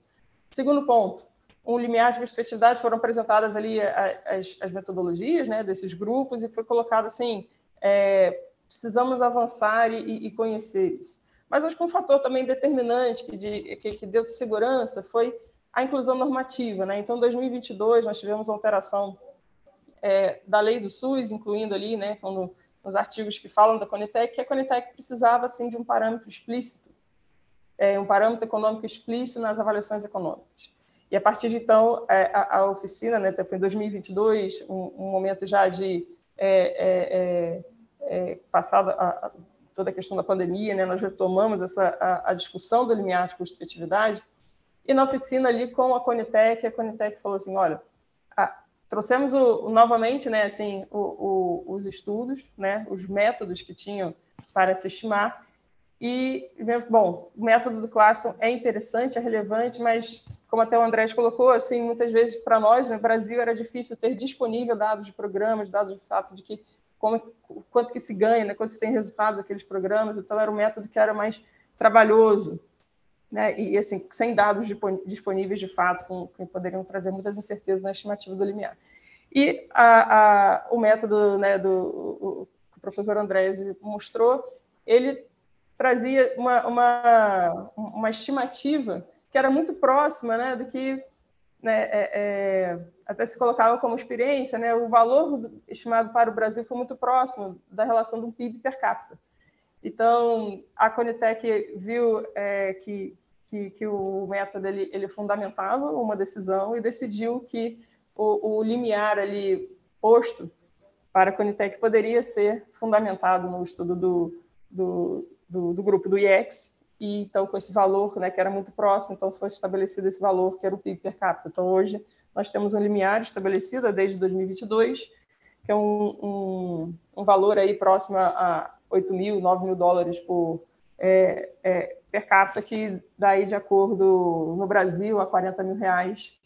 Segundo ponto, um limiar de competitividade foram apresentadas ali as, as metodologias né, desses grupos e foi colocado assim, é, precisamos avançar e, e, conhecer isso. Mas acho que um fator também determinante que, de, que, que deu de segurança foi a inclusão normativa. Né? Então, em 2022, nós tivemos alteração é, da lei do SUS, incluindo ali, né, quando, nos artigos que falam da Conitec, que a Conitec precisava, assim, de um parâmetro explícito, é, um parâmetro econômico explícito nas avaliações econômicas. E a partir de então, é, a, a oficina, né, foi em 2022, um, um momento já de é, é, passado a, a, toda a questão da pandemia, né, nós retomamos essa, a, a discussão do limiar de custo-efetividade, e na oficina ali com a Conitec, a Conitec falou assim, olha, trouxemos o, o, novamente, né, assim, o, os estudos, né, os métodos que tinham para se estimar, e, bom, o método do Claston é interessante, é relevante, mas, como até o Andrés colocou, assim, muitas vezes para nós, no Brasil, era difícil ter disponível dados de programas, dados de fato de que como, quanto que se ganha, né, quanto se tem resultado daqueles programas, então era um método que era mais trabalhoso, né, e assim, sem dados disponíveis de fato, com, que poderiam trazer muitas incertezas na estimativa do limiar. E a, a, o método né, do o, que o professor Andrés mostrou, ele trazia uma, uma, uma estimativa que era muito próxima né, do que né, é, é, até se colocava como experiência, né, o valor estimado para o Brasil foi muito próximo da relação do PIB per capita. Então, a Conitec viu é, que, que, que, o método ele, ele fundamentava uma decisão e decidiu que o, o limiar ali posto para a Conitec poderia ser fundamentado no estudo do, do, do, do grupo do IEX, e então com esse valor, né, que era muito próximo, então foi estabelecido esse valor que era o PIB per capita. Então hoje nós temos um limiar estabelecido desde 2022, que é um, um, um valor aí próximo a 8 mil, 9 mil dólares por é, é, per capita, que daí de acordo no Brasil a 40 mil reais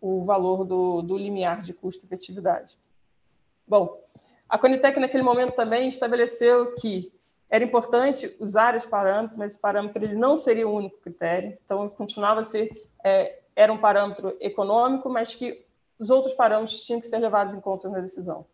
o valor do, do limiar de custo-efetividade. Bom, a Conitec naquele momento também estabeleceu que era importante usar esse parâmetro, mas esse parâmetro ele não seria o único critério, então continuava a ser, é, era um parâmetro econômico, mas que os outros parâmetros tinham que ser levados em conta na decisão.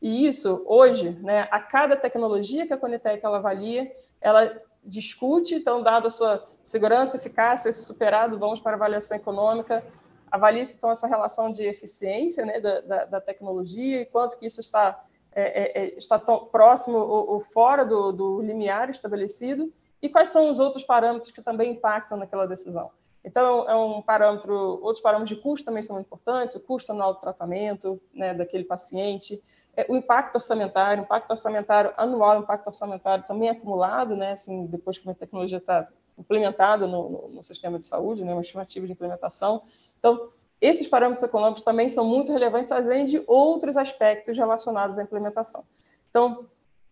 E isso, hoje, né, a cada tecnologia que a Conitec ela avalia, ela discute, então, dado a sua segurança, eficácia, superado, vamos para a avaliação econômica, avalia-se, então, essa relação de eficiência né, da, da, da tecnologia e quanto que isso está é, é, é, está tão próximo ou, ou fora do, do, limiar estabelecido e quais são os outros parâmetros que também impactam naquela decisão. Então, é um parâmetro, outros parâmetros de custo também são importantes, o custo anual do tratamento né, daquele paciente, é, o impacto orçamentário, impacto orçamentário anual, impacto orçamentário também acumulado, né, assim, depois que a tecnologia está implementada no, no, no, sistema de saúde, né, uma estimativa de implementação. Então, esses parâmetros econômicos também são muito relevantes, além de outros aspectos relacionados à implementação. Então,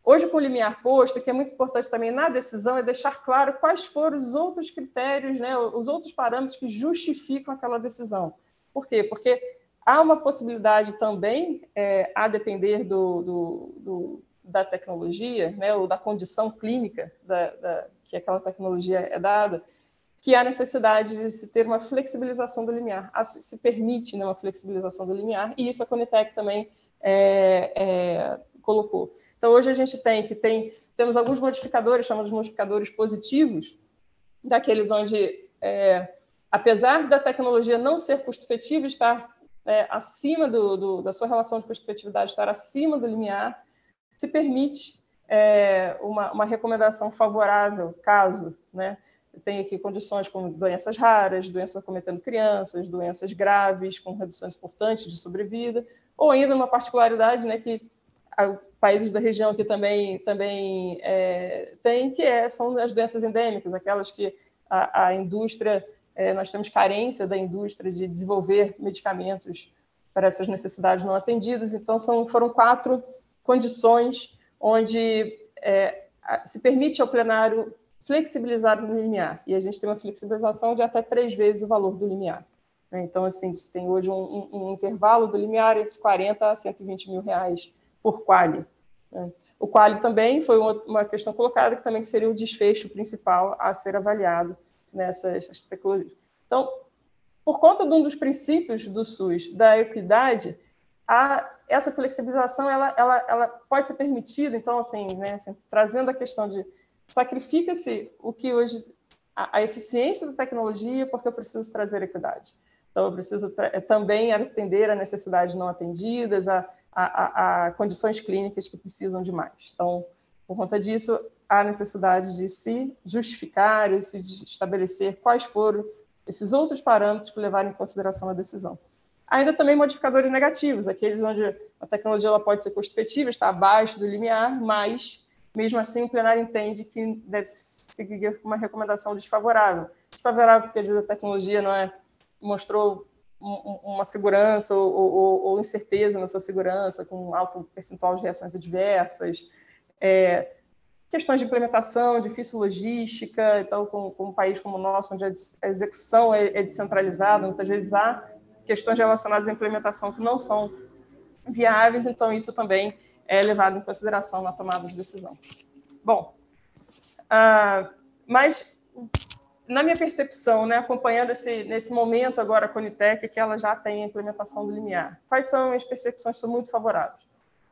hoje, com o limiar posto, que é muito importante também na decisão, é deixar claro quais foram os outros critérios, né, os outros parâmetros que justificam aquela decisão. Por quê? Porque há uma possibilidade também, é, a depender do, do, do, da tecnologia, né, ou da condição clínica da, da, que aquela tecnologia é dada, que há necessidade de se ter uma flexibilização do limiar, se permite né, uma flexibilização do limiar, e isso a Conitec também é, é, colocou. Então, hoje a gente tem que tem temos alguns modificadores, chamamos de modificadores positivos, daqueles onde, é, apesar da tecnologia não ser custo-efetiva, estar é, acima do, do, da sua relação de custo-efetividade, estar acima do limiar, se permite é, uma, uma, recomendação favorável, caso né, tenha aqui condições como doenças raras, doenças cometendo crianças, doenças graves, com reduções importantes de sobrevida, ou ainda uma particularidade né, que países da região aqui também, também é, tem, que é, são as doenças endêmicas, aquelas que a, a indústria, é, nós temos carência da indústria de desenvolver medicamentos para essas necessidades não atendidas. Então, são, foram quatro condições onde é, se permite ao plenário flexibilizar o limiar, e a gente tem uma flexibilização de até três vezes o valor do limiar. Né? Então, assim, tem hoje um, um, um intervalo do limiar entre 40 a 120 mil reais por quali. Né? O quali também foi uma questão colocada, que também seria o desfecho principal a ser avaliado nessas tecnologias. Então, por conta de um dos princípios do SUS, da equidade, a, essa flexibilização ela, ela, ela pode ser permitida, então, assim, né, assim trazendo a questão de sacrifica-se o que hoje a, a, eficiência da tecnologia porque eu preciso trazer equidade. Então, eu preciso também atender a necessidades não atendidas, a, a, a, condições clínicas que precisam de mais. Então, por conta disso, há necessidade de se justificar e se estabelecer quais foram esses outros parâmetros que levaram em consideração a decisão. Ainda também modificadores negativos, aqueles onde a tecnologia ela pode ser custo-efetiva, está abaixo do limiar, mas, mesmo assim, o plenário entende que deve seguir uma recomendação desfavorável. Desfavorável porque, a tecnologia não é, mostrou uma segurança ou, ou, ou, incerteza na sua segurança, com alto percentual de reações adversas, é, questões de implementação, difícil logística, então, com, com, um país como o nosso, onde a execução é, é descentralizada, muitas vezes há questões relacionadas à implementação que não são viáveis, então isso também é levado em consideração na tomada de decisão. Bom, uh, mas na minha percepção, né, acompanhando esse, nesse momento agora a Unitec, que ela já tem a implementação do limiar, quais são as percepções que são muito favoráveis?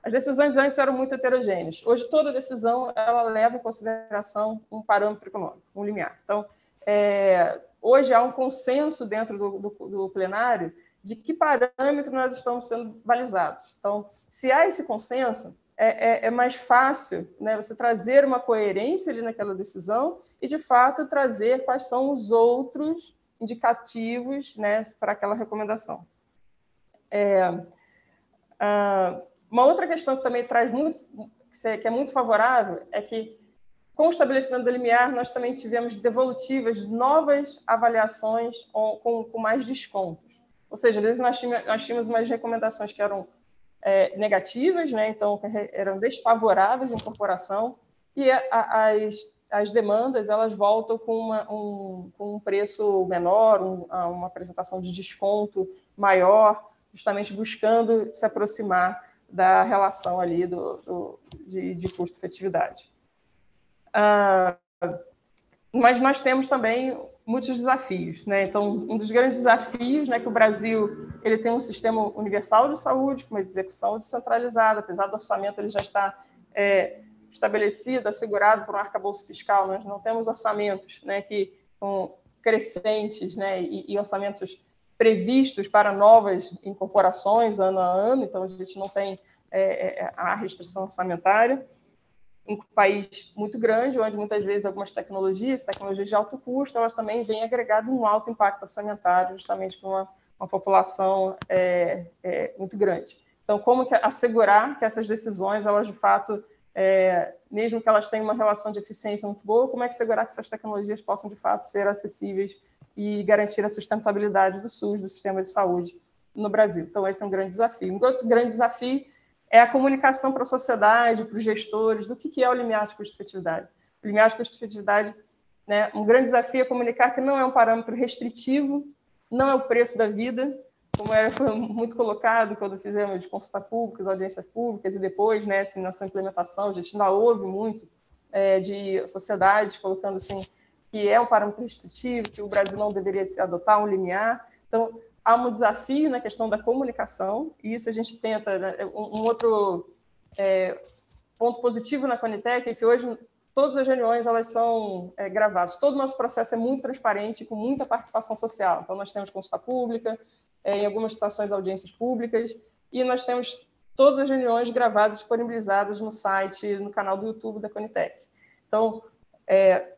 As decisões antes eram muito heterogêneas. Hoje, toda decisão ela leva em consideração um parâmetro econômico, um limiar. Então, é, hoje há um consenso dentro do, do, do plenário de que parâmetro nós estamos sendo balizados. Então, se há esse consenso, é, é, é, mais fácil né, você trazer uma coerência ali naquela decisão e, de fato, trazer quais são os outros indicativos né, para aquela recomendação. É, ah, uma outra questão que também traz muito, que é muito favorável, é que, com o estabelecimento do limiar, nós também tivemos devolutivas, novas avaliações com, com mais descontos. Ou seja, às vezes nós tínhamos, nós tínhamos umas recomendações que eram é, negativas, né? então eram desfavoráveis à incorporação, e a, as, as demandas elas voltam com, uma, um, com um preço menor, um, uma apresentação de desconto maior, justamente buscando se aproximar da relação ali do, do de, de custo-efetividade. Ah, mas nós temos também muitos desafios, né? Então, um dos grandes desafios, né, que o Brasil ele tem um sistema universal de saúde com uma execução descentralizada, apesar do orçamento ele já está é, estabelecido, assegurado por um arcabouço fiscal, nós não temos orçamentos, né, que com crescentes, né, e, e orçamentos previstos para novas incorporações ano a ano, então a gente não tem é, é a restrição orçamentária um país muito grande, onde muitas vezes algumas tecnologias, tecnologias de alto custo, elas também vêm agregado um alto impacto orçamentário, justamente para uma, uma população é, é, muito grande. Então, como que assegurar que essas decisões, elas de fato, é, mesmo que elas tenham uma relação de eficiência muito boa, como é que assegurar que essas tecnologias possam de fato ser acessíveis e garantir a sustentabilidade do SUS, do sistema de saúde no Brasil? Então, esse é um grande desafio. Um outro grande desafio é a comunicação para a sociedade, para os gestores, do que é o limiar de custo-efetividade. O limiar de custo-efetividade, né, um grande desafio é comunicar que não é um parâmetro restritivo, não é o preço da vida, como era muito colocado quando fizemos de consulta públicas, audiências públicas e depois, né, na sua implementação, a gente ainda ouve muito é, de sociedades colocando assim que é um parâmetro restritivo, que o Brasil não deveria adotar um limiar. Então, há um desafio na questão da comunicação, e isso a gente tenta. Né? Um, outro. É, ponto positivo na Conitec é que hoje todas as reuniões elas são é, gravadas. Todo o nosso processo é muito transparente, com muita participação social. Então, nós temos consulta pública, é, em algumas situações, audiências públicas, e nós temos todas as reuniões gravadas, disponibilizadas no site, no canal do YouTube da Conitec. Então, é,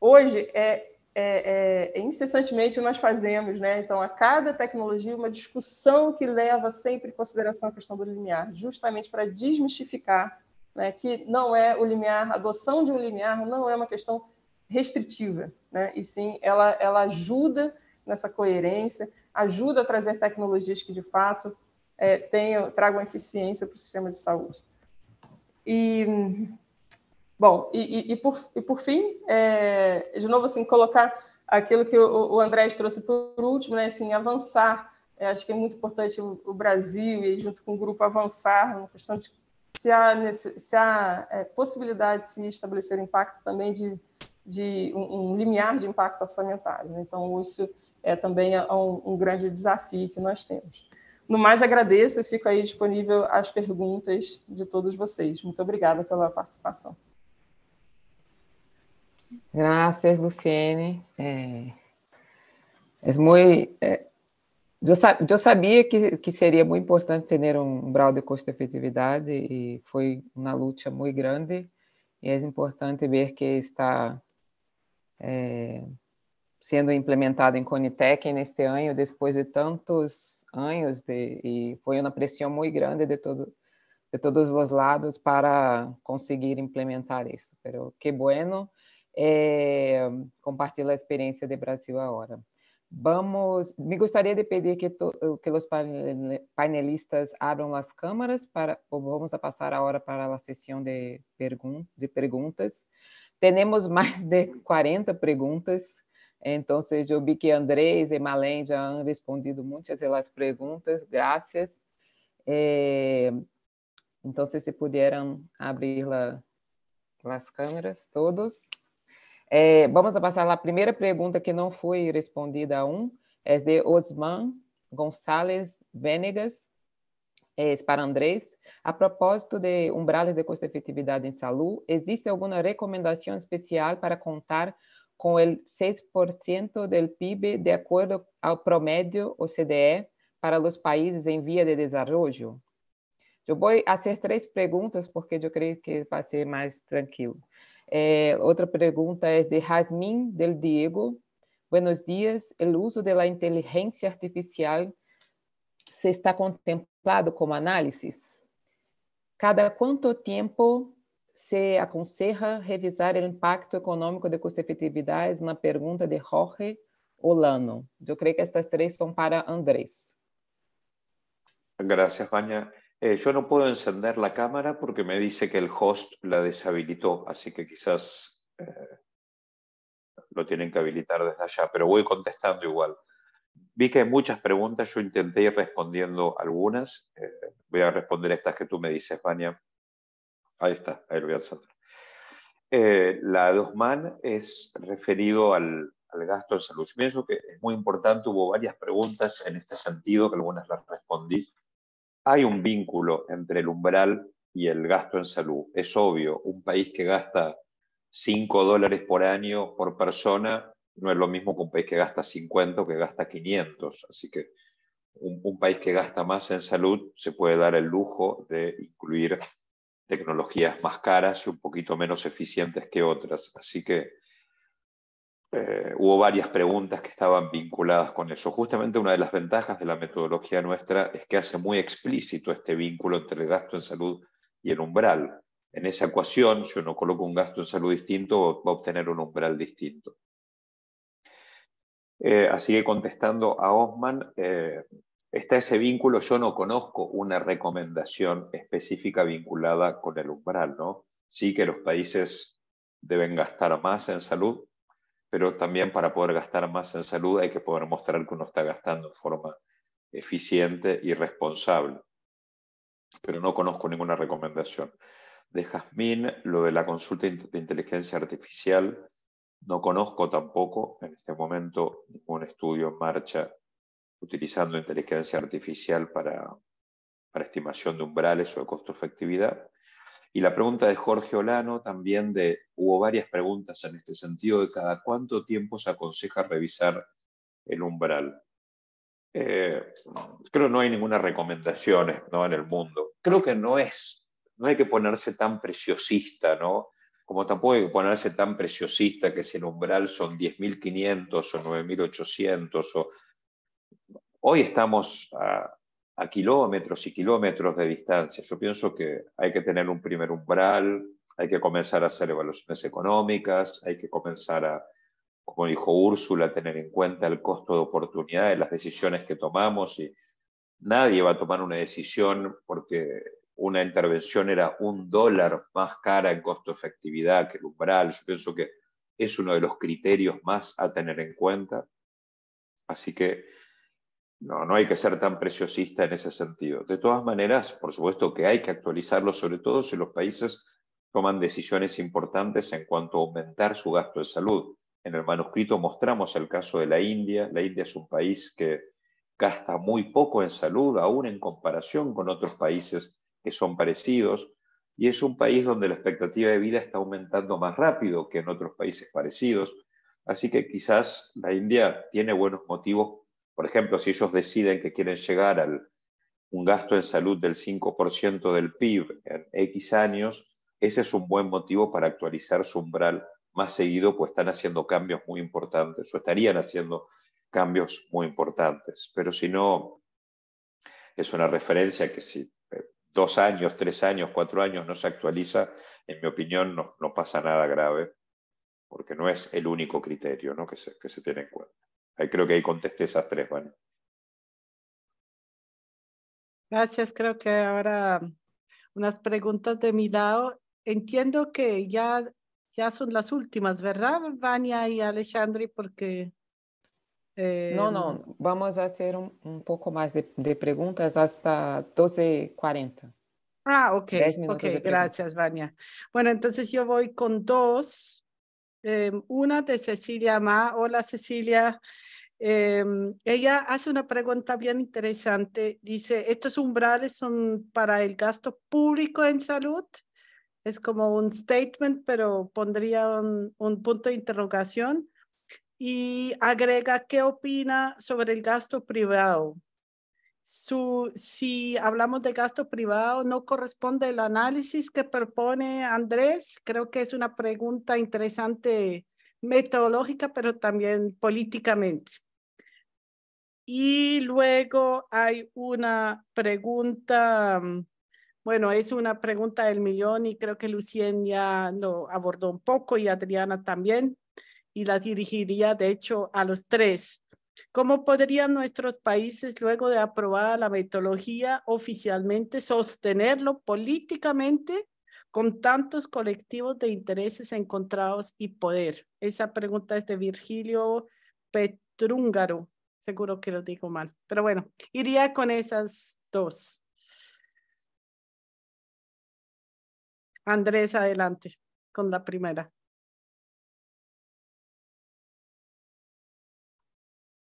hoje é, é, é, incessantemente nós fazemos, né? Então, a cada tecnologia, uma discussão que leva sempre em consideração a questão do limiar, justamente para desmistificar né, que não é o limiar, a adoção de um limiar não é uma questão restritiva, né? E sim, ela, ela ajuda nessa coerência, ajuda a trazer tecnologias que de fato é, tenham, tragam eficiência para o sistema de saúde. E bom, e, e, e, por, e por fim, é, de novo assim colocar aquilo que o, o André trouxe por último, né? Assim, avançar. É, acho que é muito importante o, o, Brasil e junto com o grupo avançar na questão de se há, se há é, possibilidade de se estabelecer impacto também de, de um, um limiar de impacto orçamentário. Né? Então, isso é também um, um grande desafio que nós temos. No mais, agradeço e fico aí disponível às perguntas de todos vocês. Muito obrigada pela participação. Gracias, Luciene. É, é muito, é, eu, eu sabia que, que seria muito importante ter um grau de custo-efetividade e foi uma luta muito grande e é importante ver que está é, sendo implementado em Conitec neste ano, depois de tantos anos, de, e foi uma pressão muito grande de, todo, de todos os lados para conseguir implementar isso. Pero que bueno é, compartilhar a experiência de Brasil agora. Vamos, me gostaria de pedir que, to, que os panelistas abram as câmaras para, vamos a passar a hora para a sessão de, pergun de perguntas. Temos mais de 40 perguntas, então, eu vi que Andrés e Malém já han respondido muitas das perguntas, graças. Eh, então, se pudieran abrir as câmeras, todos. Eh, vamos passar a primeira pergunta que não foi respondida aún, é de Osman Gonçalves Venegas, é para Andrés. A propósito de umbrales de custo-efetividade em saúde, existe alguma recomendação especial para contar com o 6% do PIB de acordo ao promédio OCDE para os países em via de desenvolvimento? Eu vou fazer três perguntas porque eu creio que vai ser mais tranquilo. Eh, outra pergunta é de Jasmine del Diego. Buenos dias. O uso da inteligência artificial se está contemplado como análise? Cada quanto tempo se aconseja revisar o impacto econômico de custo-efetividade na pergunta de Jorge Olano. Eu creio que estas três são para Andrés. Gracias, Vania. Eh, yo no puedo encender la cámara porque me dice que el host la deshabilitó, así que quizás eh, lo tienen que habilitar desde allá, pero voy contestando igual. Vi que hay muchas preguntas, yo intenté ir respondiendo algunas. Eh, voy a responder estas que tú me dices, Vania. Ahí está, ahí lo voy a. Eh, la de Osman es referido al, gasto en salud. Yo que es muy importante, hubo varias preguntas en este sentido, que algunas las respondí. Hay un vínculo entre el umbral y el gasto en salud. Es obvio, un país que gasta 5 dólares por año por persona no es lo mismo que un país que gasta 50 o que gasta 500. Así que un, un país que gasta más en salud se puede dar el lujo de incluir tecnologías más caras y un poquito menos eficientes que otras. Así que eh, hubo varias preguntas que estaban vinculadas con eso. Justamente una de las ventajas de la metodología nuestra es que hace muy explícito este vínculo entre el gasto en salud y el umbral. En esa ecuación, si uno coloca un gasto en salud distinto, va a obtener un umbral distinto. Eh, así que contestando a Osman, eh, está ese vínculo, yo no conozco una recomendación específica vinculada con el umbral, ¿no? Sí que los países deben gastar más en salud, pero también para poder gastar más en salud hay que poder mostrar que uno está gastando de forma eficiente y responsable. Pero no conozco ninguna recomendación. De Jazmín, lo de la consulta de inteligencia artificial, no conozco tampoco en este momento ningún estudio en marcha utilizando inteligencia artificial para, para estimación de umbrales o de costo-efectividad. Y la pregunta de Jorge Olano también de, hubo varias preguntas en este sentido de cada cuánto tiempo se aconseja revisar el umbral. Eh, creo no hay ninguna recomendación ¿no? en el mundo. Creo que no es, no hay que ponerse tan preciosista, ¿no? Como tampoco hay que ponerse tan preciosista que si el umbral son 10.500 o 9.800 o... Hoy estamos a, a kilómetros y kilómetros de distancia. Yo pienso que hay que tener un primer umbral, hay que comenzar a hacer evaluaciones económicas, hay que comenzar a, como dijo Úrsula, a tener en cuenta el costo de oportunidad de las decisiones que tomamos y nadie va a tomar una decisión porque una intervención era un dólar más cara en costo-efectividad que el umbral. Yo pienso que es uno de los criterios más a tener en cuenta. Así que no, no hay que ser tan preciosista en ese sentido. De todas maneras, por supuesto que hay que actualizarlo, sobre todo si los países toman decisiones importantes en cuanto a aumentar su gasto de salud. En el manuscrito mostramos el caso de la India. La India es un país que gasta muy poco en salud, aún en comparación con otros países que son parecidos, y es un país donde la expectativa de vida está aumentando más rápido que en otros países parecidos. Así que quizás la India tiene buenos motivos por ejemplo, si ellos deciden que quieren llegar a un gasto en salud del 5% del PIB en X años, ese es un buen motivo para actualizar su umbral más seguido, pues están haciendo cambios muy importantes o estarían haciendo cambios muy importantes. Pero si no, es una referencia que si eh, dos años, tres años, cuatro años no se actualiza, en mi opinión no, pasa nada grave, porque no es el único criterio ¿no? que, se, que se tiene en cuenta creo que ahí contesté esas tres, bueno. Gracias, creo que ahora unas preguntas de mi lado. Entiendo que ya, ya son las últimas, ¿verdad, Vania y Alexandre? Porque... Eh, no, no, vamos a hacer un, un poco más de, de, preguntas hasta 12.40. Ah, ok, ok, gracias, Vania. Bueno, entonces yo voy con dos. Eh, una de Cecilia Ma. Hola, Cecilia. Em, ella hace una pregunta bien interesante. Dice, ¿estos umbrales son para el gasto público en salud? Es como un statement, pero pondría un, punto de interrogación. Y agrega, ¿qué opina sobre el gasto privado? Su, si hablamos de gasto privado, no corresponde el análisis que propone Andrés. Creo que es una pregunta interesante metodológica, pero también políticamente. Y luego hay una pregunta, mm, bueno, es una pregunta del millón y creo que Lucien ya lo abordó un poco y Adriana también, y la dirigiría de hecho a los tres. ¿Cómo podrían nuestros países, luego de aprobada la metodología oficialmente, sostenerlo políticamente con tantos colectivos de intereses encontrados y poder? Esa pregunta es de Virgilio Petrúngaro seguro que lo digo mal, pero bueno, iría con esas dos. Andrés, adelante con la primera.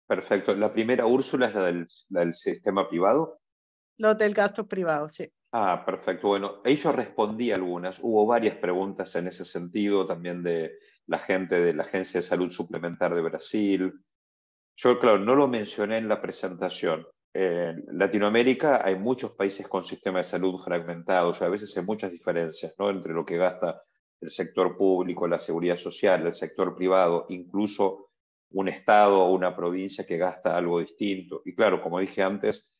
Perfecto. La primera, Úrsula, es la del, la del sistema privado. Lo del gasto privado, sí. Ah, perfecto. Bueno, ellos respondí algunas. Hubo varias preguntas en ese sentido, también de la gente de la Agencia de Salud Suplementar de Brasil, yo, claro, no lo mencioné en la presentación. En Latinoamérica hay muchos países con sistemas de salud fragmentados, a veces hay muchas diferencias ¿no? entre lo que gasta el sector público, la seguridad social, el sector privado, incluso un estado o una provincia que gasta algo distinto. Y claro, como dije antes,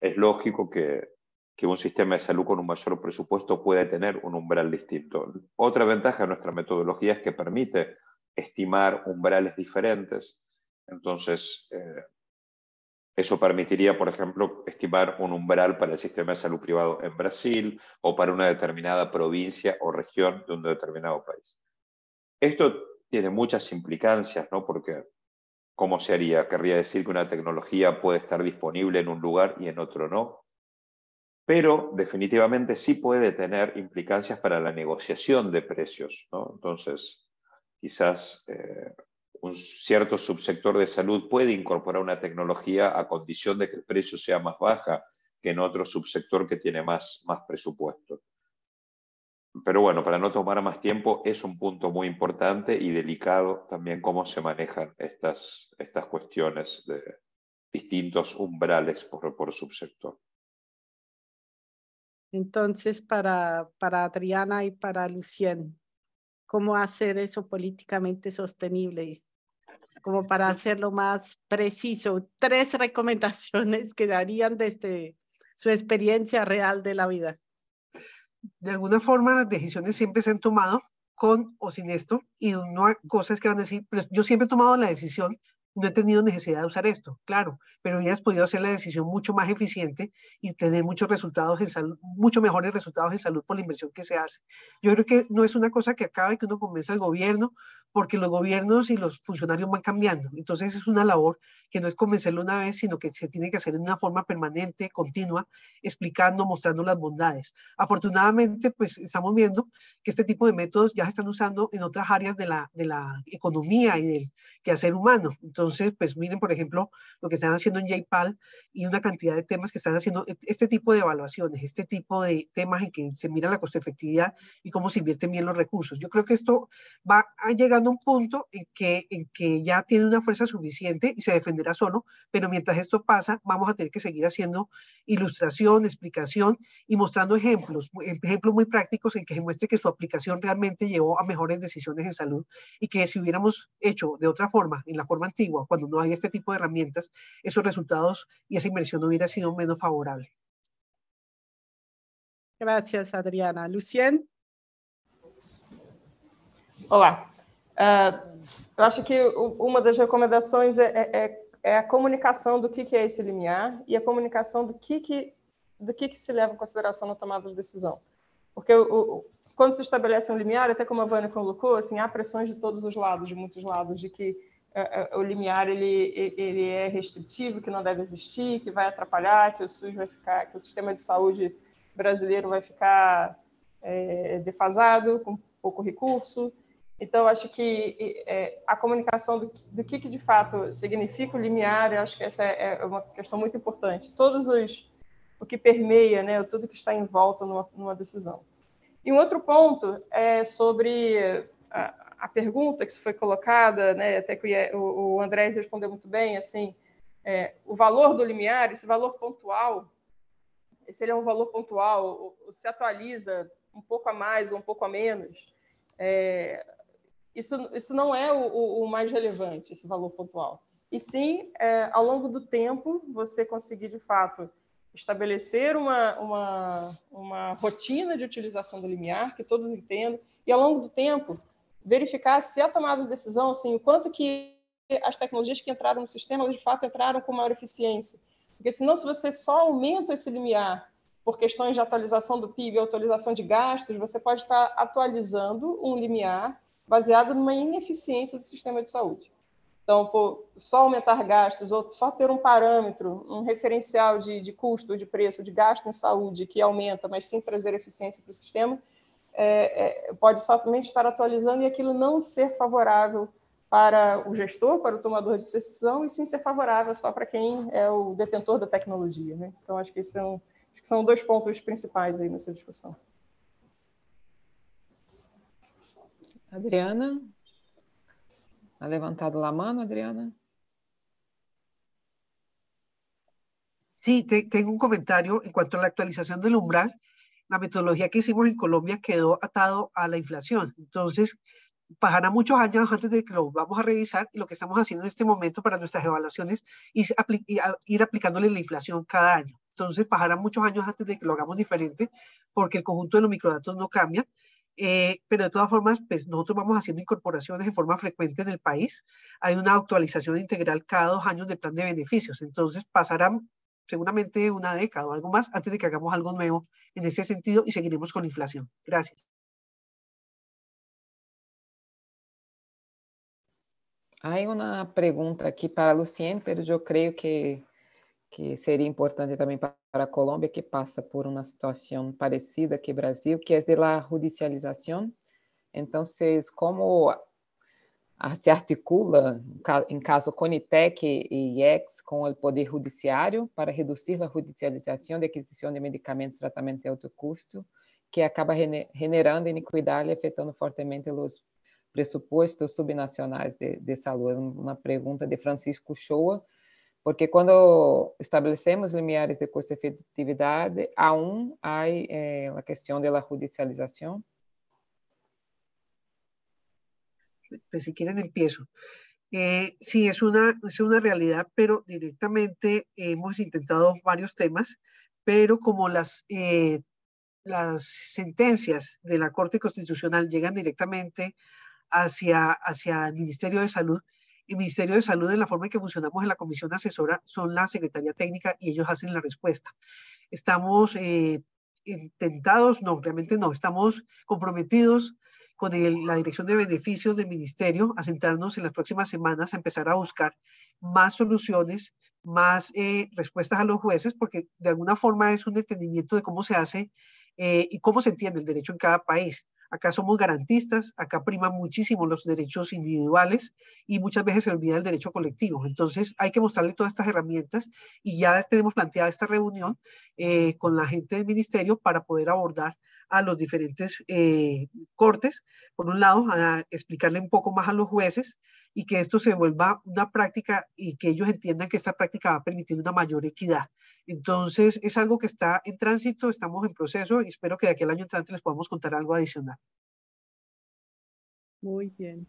es lógico que, que un sistema de salud con un mayor presupuesto puede tener un umbral distinto. Otra ventaja de nuestra metodología es que permite estimar umbrales diferentes entonces, eh, eso permitiría, por ejemplo, estimar un umbral para el sistema de salud privado en Brasil o para una determinada provincia o región de un determinado país. Esto tiene muchas implicancias, ¿no? Porque, ¿cómo se haría? Querría decir que una tecnología puede estar disponible en un lugar y en otro no. Pero definitivamente sí puede tener implicancias para la negociación de precios, ¿no? Entonces, quizás eh, un cierto subsector de salud puede incorporar una tecnología a condición de que el precio sea más baja que en otro subsector que tiene más, más presupuesto. pero bueno, para no tomar más tiempo, es un punto muy importante y delicado también cómo se manejan estas, estas cuestiones de distintos umbrales por, por subsector. Entonces, para, para Adriana y para Lucien, ¿cómo hacer eso políticamente sostenible? Como para hacerlo más preciso, tres recomendaciones que darían desde su experiencia real de la vida. De alguna forma, las decisiones siempre se han tomado con o sin esto, y no hay cosas que van a decir, pero yo siempre he tomado la decisión no he tenido necesidad de usar esto, claro, pero hubieras podido hacer la decisión mucho más eficiente y tener muchos resultados en salud, mucho mejores resultados en salud por la inversión que se hace. Yo creo que no es una cosa que acabe que uno convenza al gobierno, porque los gobiernos y los funcionarios van cambiando. Entonces es una labor que no es convencerlo una vez, sino que se tiene que hacer de una forma permanente, continua, explicando, mostrando las bondades. Afortunadamente, pues estamos viendo que este tipo de métodos ya se están usando en otras áreas de la, de la economía y del quehacer humano. Pues miren, por ejemplo, lo que están haciendo en JPAL y una cantidad de temas que están haciendo, e, este tipo de evaluaciones, este tipo de temas en que se mira la costo efectividad y cómo se invierten bien los recursos. Yo creo que esto va a llegar un punto en que, en que ya tiene una fuerza suficiente y se defenderá solo, pero mientras esto pasa, vamos a tener que seguir haciendo ilustración, explicación y mostrando ejemplos, ejemplos muy prácticos en que se muestre que su aplicación realmente llevó a mejores decisiones en salud y que si hubiéramos hecho de otra forma, en la forma antigua, cuando no hay este tipo de herramientas, esos resultados y esa inversión hubiera sido menos favorable. Gracias, Adriana. Lucien? Olá, Uh, eu acho que uma das recomendações é, é, é, é, a comunicação do que, que é esse limiar e a comunicação do que, que, do que, que se leva em consideração na tomada de decisão. Porque o, o, quando se estabelece um limiar, até como a Vânia colocou, assim, há pressões de todos os lados, de muitos lados, de que o limiar ele, ele é restritivo, que não deve existir, que vai atrapalhar, que o SUS vai ficar, que o sistema de saúde brasileiro vai ficar é, defasado, com pouco recurso. Então, acho que é, a comunicação do, do que, que, de fato significa o limiar, eu acho que essa é, é uma questão muito importante. Todos os o que permeia, né, tudo que está em volta numa, numa decisão. E um outro ponto é sobre a, a pergunta que foi colocada, né, até que o, o Andrés respondeu muito bem, assim, é, o valor do limiar, esse valor pontual, se ele é um valor pontual, se atualiza um pouco a mais ou um pouco a menos, é, isso, isso não é o, o mais relevante, esse valor pontual. E sim, é, ao longo do tempo, você conseguir, de fato, estabelecer uma, uma, uma rotina de utilização do limiar, que todos entendam, e ao longo do tempo, verificar se a tomada de decisão, assim, o quanto que as tecnologias que entraram no sistema, elas de fato entraram com maior eficiência. Porque senão, se você só aumenta esse limiar por questões de atualização do PIB, atualização de gastos, você pode estar atualizando um limiar baseado numa ineficiência do sistema de saúde. Então, por só aumentar gastos ou só ter um parâmetro, um referencial de, de custo, de preço, de gasto em saúde que aumenta, mas sem trazer eficiência para o sistema, é, é, pode somente estar atualizando e aquilo não ser favorável para o gestor, para o tomador de decisão, e sim ser favorável só para quem é o detentor da tecnologia. Né? Então, acho que, são, acho que são dois pontos principais aí nessa discussão. Adriana? Ha levantado la mano, Adriana. Sí, tengo un comentario en cuanto a la actualización del umbral. La metodología que hicimos en Colombia quedó atado a la inflación. Entonces, pasará muchos años antes de que lo vamos a revisar y lo que estamos haciendo en este momento para nuestras evaluaciones es ir aplicándole la inflación cada año. Entonces, pasará muchos años antes de que lo hagamos diferente porque el conjunto de los microdatos no cambia eh, pero de todas formas, pues nosotros vamos haciendo incorporaciones en forma frecuente en el país. Hay una actualización integral cada dos años del plan de beneficios. Entonces pasarán seguramente una década o algo más antes de que hagamos algo nuevo en ese sentido y seguiremos con la inflación. Gracias. Hay una pregunta aquí para Lucien, pero yo creo que que seria importante também para a Colômbia, que passa por uma situação parecida que Brasil, que é da judicialização. Então, como se articula, em caso Conitec e IEX, com o Poder Judiciário para reduzir a judicialização de aquisição de medicamentos de tratamento de alto custo que acaba generando iniquidade e afetando fortemente os pressupostos subnacionais de, de saúde. Uma pergunta de Francisco Shoa, porque quando estabelecemos limiares de custo-efetividade, aún há eh, a questão da judicialização? Pues si quieren empiezo. Eh, sí, es una, es una realidad, pero directamente hemos intentado varios temas, pero como las, eh, las sentencias de la Corte Constitucional llegan directamente hacia, hacia el Ministerio de Salud, el Ministerio de Salud, en la forma en que funcionamos en la comisión asesora, son la Secretaría Técnica y ellos hacen la respuesta. Estamos eh, intentados, no, realmente no, estamos comprometidos con la Dirección de Beneficios del Ministerio a centrarnos en las próximas semanas a empezar a buscar más soluciones, más eh, respuestas a los jueces, porque de alguna forma es un entendimiento de cómo se hace eh, y cómo se entiende el derecho en cada país. Acá somos garantistas, acá priman muchísimo los derechos individuales y muchas veces se olvida el derecho colectivo. Entonces hay que mostrarle todas estas herramientas y ya tenemos planteada esta reunión eh, con la gente del ministerio para poder abordar a los diferentes eh, cortes, por un lado, a explicarle un poco más a los jueces y que esto se vuelva una práctica y que ellos entiendan que esta práctica va a permitir una mayor equidad. Entonces, es algo que está en tránsito, estamos en proceso y espero que de aquí al año entrante les podamos contar algo adicional. Muy bien.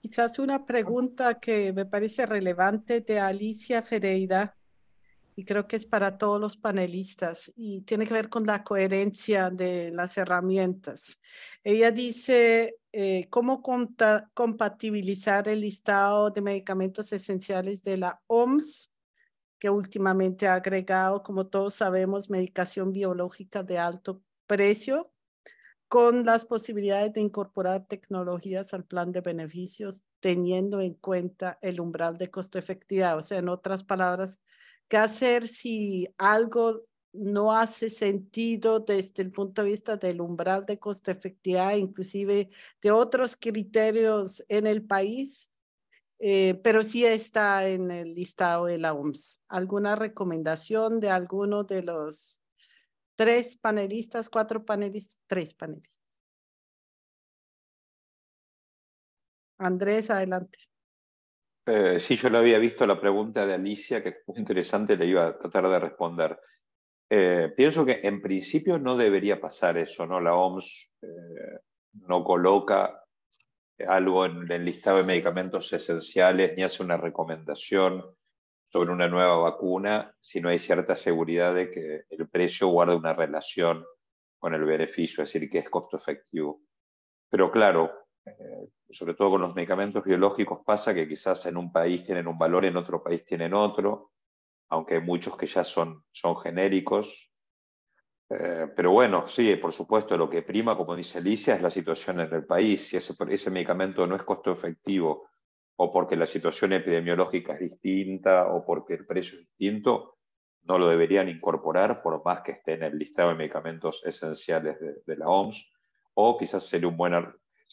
Quizás una pregunta que me parece relevante de Alicia Ferreira y creo que es para todos los panelistas y tiene que ver con la coherencia de las herramientas. Ella dice eh, cómo compatibilizar el listado de medicamentos esenciales de la OMS, que últimamente ha agregado, como todos sabemos, medicación biológica de alto precio, con las posibilidades de incorporar tecnologías al plan de beneficios, teniendo en cuenta el umbral de costo efectividad. O sea, en otras palabras, qué hacer si algo no hace sentido desde el punto de vista del umbral de costo efectividad, inclusive de otros criterios en el país, eh, pero sí está en el listado de la OMS. ¿Alguna recomendación de alguno de los tres panelistas, cuatro panelistas, tres panelistas? Andrés, adelante. Eh, sí, yo lo había visto la pregunta de Alicia, que es muy interesante, le iba a tratar de responder. Eh, pienso que en principio no debería pasar eso, ¿no? La OMS eh, no coloca algo en el listado de medicamentos esenciales ni hace una recomendación sobre una nueva vacuna si no hay cierta seguridad de que el precio guarda una relación con el beneficio, es decir, que es costo efectivo. Pero claro, eh, sobre todo con los medicamentos biológicos pasa que quizás en un país tienen un valor, en otro país tienen otro, aunque hay muchos que ya son, son genéricos. Eh, pero bueno, sí, por supuesto, lo que prima, como dice Alicia, es la situación en el país. Si ese, medicamento no es costo efectivo o porque la situación epidemiológica es distinta o porque el precio es distinto, no lo deberían incorporar por más que esté en el listado de medicamentos esenciales de, de la OMS, o quizás sería un buen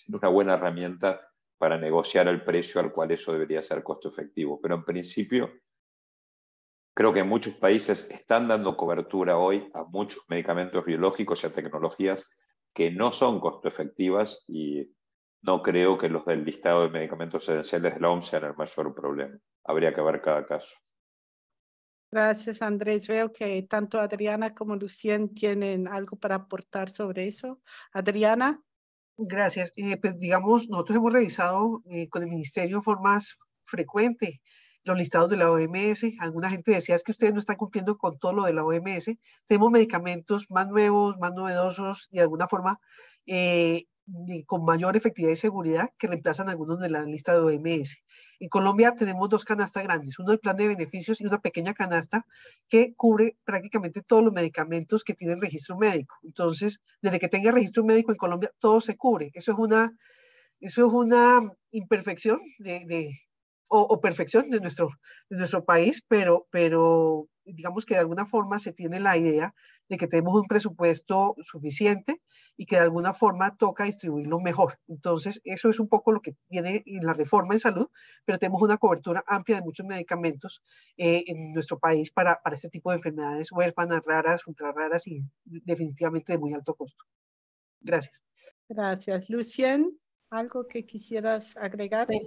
una buena herramienta para negociar el precio al cual eso debería ser costo efectivo. Pero en principio, creo que muchos países están dando cobertura hoy a muchos medicamentos biológicos y a tecnologías que no son costo efectivas y no creo que los del listado de medicamentos esenciales de la OMS sean el mayor problema. Habría que ver cada caso. Gracias, Andrés. Veo que tanto Adriana como Lucien tienen algo para aportar sobre eso. Adriana. Gracias. Eh, pues digamos, nosotros hemos revisado eh, con el ministerio en forma frecuente los listados de la OMS. Alguna gente decía es que ustedes no están cumpliendo con todo lo de la OMS. Tenemos medicamentos más nuevos, más novedosos, de alguna forma eh, con mayor efectividad y seguridad que reemplazan algunos de la lista de OMS. En Colombia tenemos dos canastas grandes, uno del plan de beneficios y una pequeña canasta que cubre prácticamente todos los medicamentos que tienen registro médico. Entonces, desde que tenga registro médico en Colombia, todo se cubre. Eso es una, eso es una imperfección de, o, perfección de nuestro, de nuestro país, pero, pero digamos que de alguna forma se tiene la idea de que tenemos un presupuesto suficiente y que de alguna forma toca distribuirlo mejor. Entonces, eso es un poco lo que viene en la reforma en salud, pero tenemos una cobertura amplia de muchos medicamentos eh, en nuestro país para, para este tipo de enfermedades huérfanas, raras, ultra raras y definitivamente de muy alto costo. Gracias. Gracias. Lucien, ¿algo que quisieras agregar? Sí,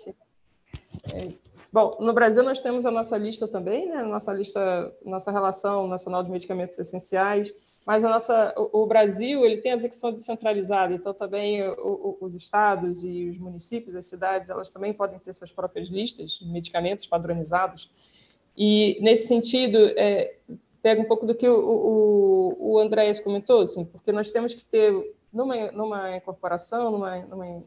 sí. Bom, no Brasil nós temos a nossa lista também, né? Nossa lista, nossa relação nacional de medicamentos essenciais. Mas a nossa, o, o Brasil ele tem a execução descentralizada, então também o, o, os estados e os municípios, as cidades, elas também podem ter suas próprias listas de medicamentos padronizados. E nesse sentido, é, pega um pouco do que o, o, o comentou, assim, porque nós temos que ter numa, numa incorporação, numa, numa é,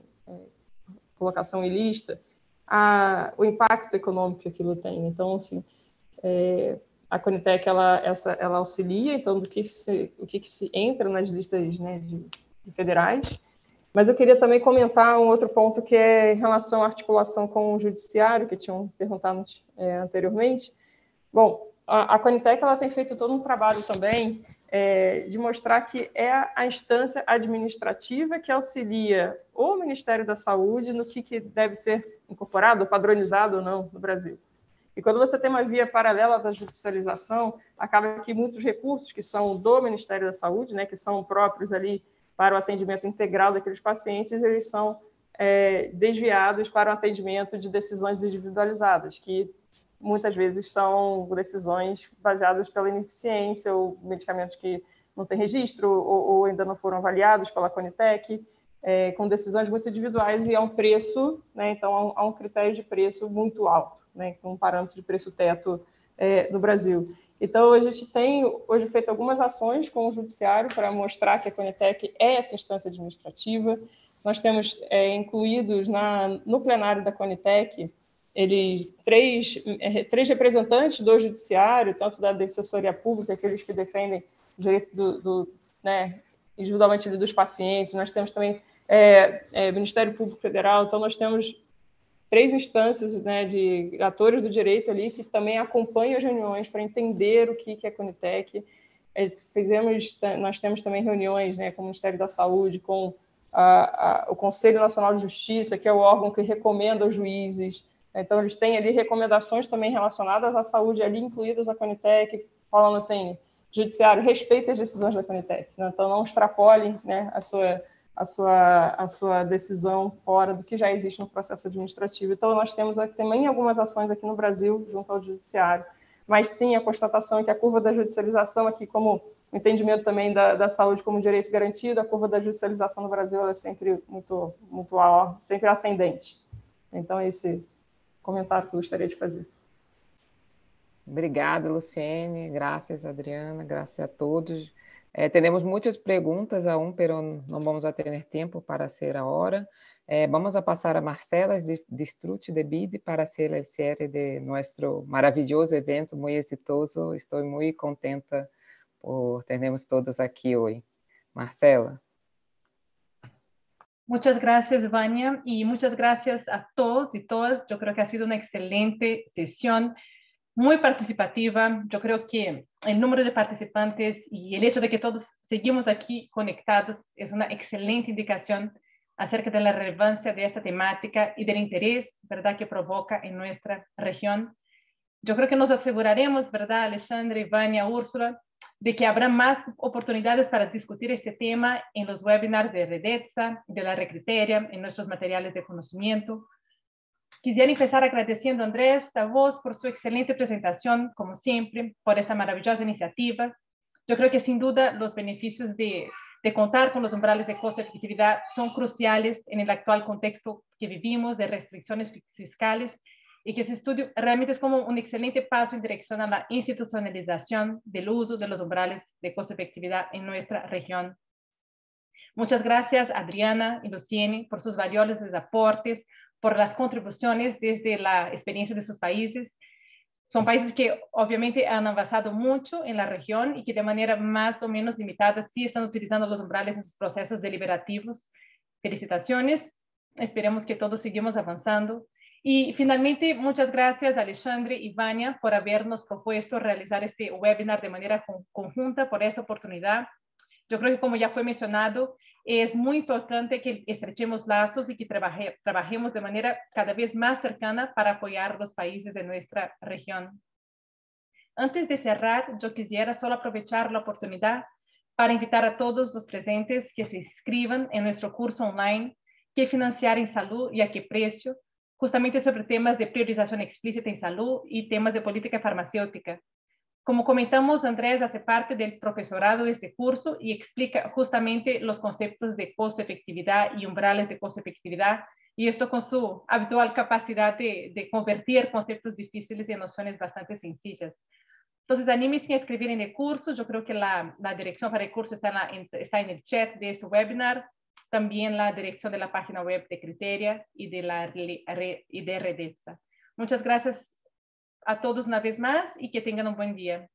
colocação em lista, a, o impacto econômico que aquilo tem. Então, assim, é, a Conitec ela, essa, ela auxilia, então, do que se, o que, que se entra nas listas né, de, de federais. Mas eu queria também comentar um outro ponto que é em relação à articulação com o judiciário, que tinham perguntado é, anteriormente. Bom, a, Conitec ela tem feito todo um trabalho também é, de mostrar que é a instância administrativa que auxilia o Ministério da Saúde no que, que deve ser incorporado, padronizado ou não no Brasil. E quando você tem uma via paralela da judicialização, acaba que muitos recursos que são do Ministério da Saúde, né, que são próprios ali para o atendimento integral daqueles pacientes, eles são é, desviados para o atendimento de decisões individualizadas, que muitas vezes são decisões baseadas pela ineficiência ou medicamentos que não têm registro ou, ou ainda não foram avaliados pela Conitec, é, com decisões muito individuais e a um preço, né, então há um, critério de preço muito alto, né, um parâmetro de preço teto é, no Brasil. Então, a gente tem hoje feito algumas ações com o Judiciário para mostrar que a Conitec é essa instância administrativa. Nós temos é, incluídos na, no plenário da Conitec eles, três, é, três representantes do judiciário, tanto da defensoria pública, aqueles que defendem o direito do, do né, individualmente dos pacientes, nós temos também é, é, Ministério Público Federal, então nós temos três instâncias né, de atores do direito ali que também acompanham as reuniões para entender o que, que é a Conitec. É, fizemos, nós temos também reuniões né, com o Ministério da Saúde, com a, a, o Conselho Nacional de Justiça, que é o órgão que recomenda aos juízes, então, eles têm ali recomendações também relacionadas à saúde, ali incluídas a Conitec, falando assim, judiciário, respeite as decisões da Conitec. Né? Então, não extrapolem né, a, sua, a, sua, a sua decisão fora do que já existe no processo administrativo. Então, nós temos também algumas ações aqui no Brasil, junto ao judiciário, mas sim a constatação é que a curva da judicialização aqui, como entendimento também da, da saúde como direito garantido, a curva da judicialização no Brasil é sempre muito, muito sempre ascendente. Então, esse comentário que eu gostaria de fazer. Obrigada, Luciene. Graças, Adriana. Graças a todos. Eh, temos muitas perguntas aún, pero não vamos a ter tempo para ser a hora. Eh, vamos a passar a Marcela Distrucci de BID para ser o cierre de nosso maravilhoso evento, muito exitoso. Estou muito contenta por termos todos aqui hoje. Marcela. Muchas gracias, Vania, y muchas gracias a todos y todas. Yo creo que ha sido una excelente sesión, muy participativa. Yo creo que el número de participantes y el hecho de que todos seguimos aquí conectados es una excelente indicación acerca de la relevancia de esta temática y del interés, ¿verdad?, que provoca en nuestra región. Yo creo que nos aseguraremos, ¿verdad, Alexandre, Vania, Úrsula, de que habrá más oportunidades para discutir este tema en los webinars de Redetza, de la Recriteria, en nuestros materiales de conocimiento. Quisiera empezar agradeciendo, Andrés, a vos por su excelente presentación, como siempre, por esta maravillosa iniciativa. Yo creo que sin duda los beneficios de, de contar con los umbrales de costo-efectividad son cruciales en el actual contexto que vivimos de restricciones fiscales y que ese estudio realmente es como un excelente paso en dirección a la institucionalización del uso de los umbrales de costo-efectividad en nuestra región. Muchas gracias, Adriana y Luciene, por sus valiosos aportes, por las contribuciones desde la experiencia de sus países. Son países que obviamente han avanzado mucho en la región y que de manera más o menos limitada sí están utilizando los umbrales en sus procesos deliberativos. Felicitaciones. Esperemos que todos sigamos avanzando Y finalmente, muchas gracias Alexandre y Vania por habernos propuesto realizar este webinar de manera conjunta por esta oportunidad. Yo creo que como ya fue mencionado, es muy importante que estrechemos lazos y que trabaje, trabajemos de manera cada vez más cercana para apoyar los países de nuestra región. Antes de cerrar, yo quisiera solo aprovechar la oportunidad para invitar a todos los presentes que se inscriban en nuestro curso online, ¿Qué financiar en salud y a qué precio? justamente sobre temas de priorización explícita en salud y temas de política farmacéutica. Como comentamos, Andrés hace parte del profesorado de este curso y explica justamente los conceptos de costo-efectividad y umbrales de costo-efectividad, y esto con su habitual capacidad de, convertir conceptos difíciles en nociones bastante sencillas. Entonces, anímense a escribir en el curso. Yo creo que la, dirección para el curso está está en el chat de este webinar también la dirección de la página web de Criteria y de, la, y de. Muchas gracias a todos una vez más y que tengan un buen día.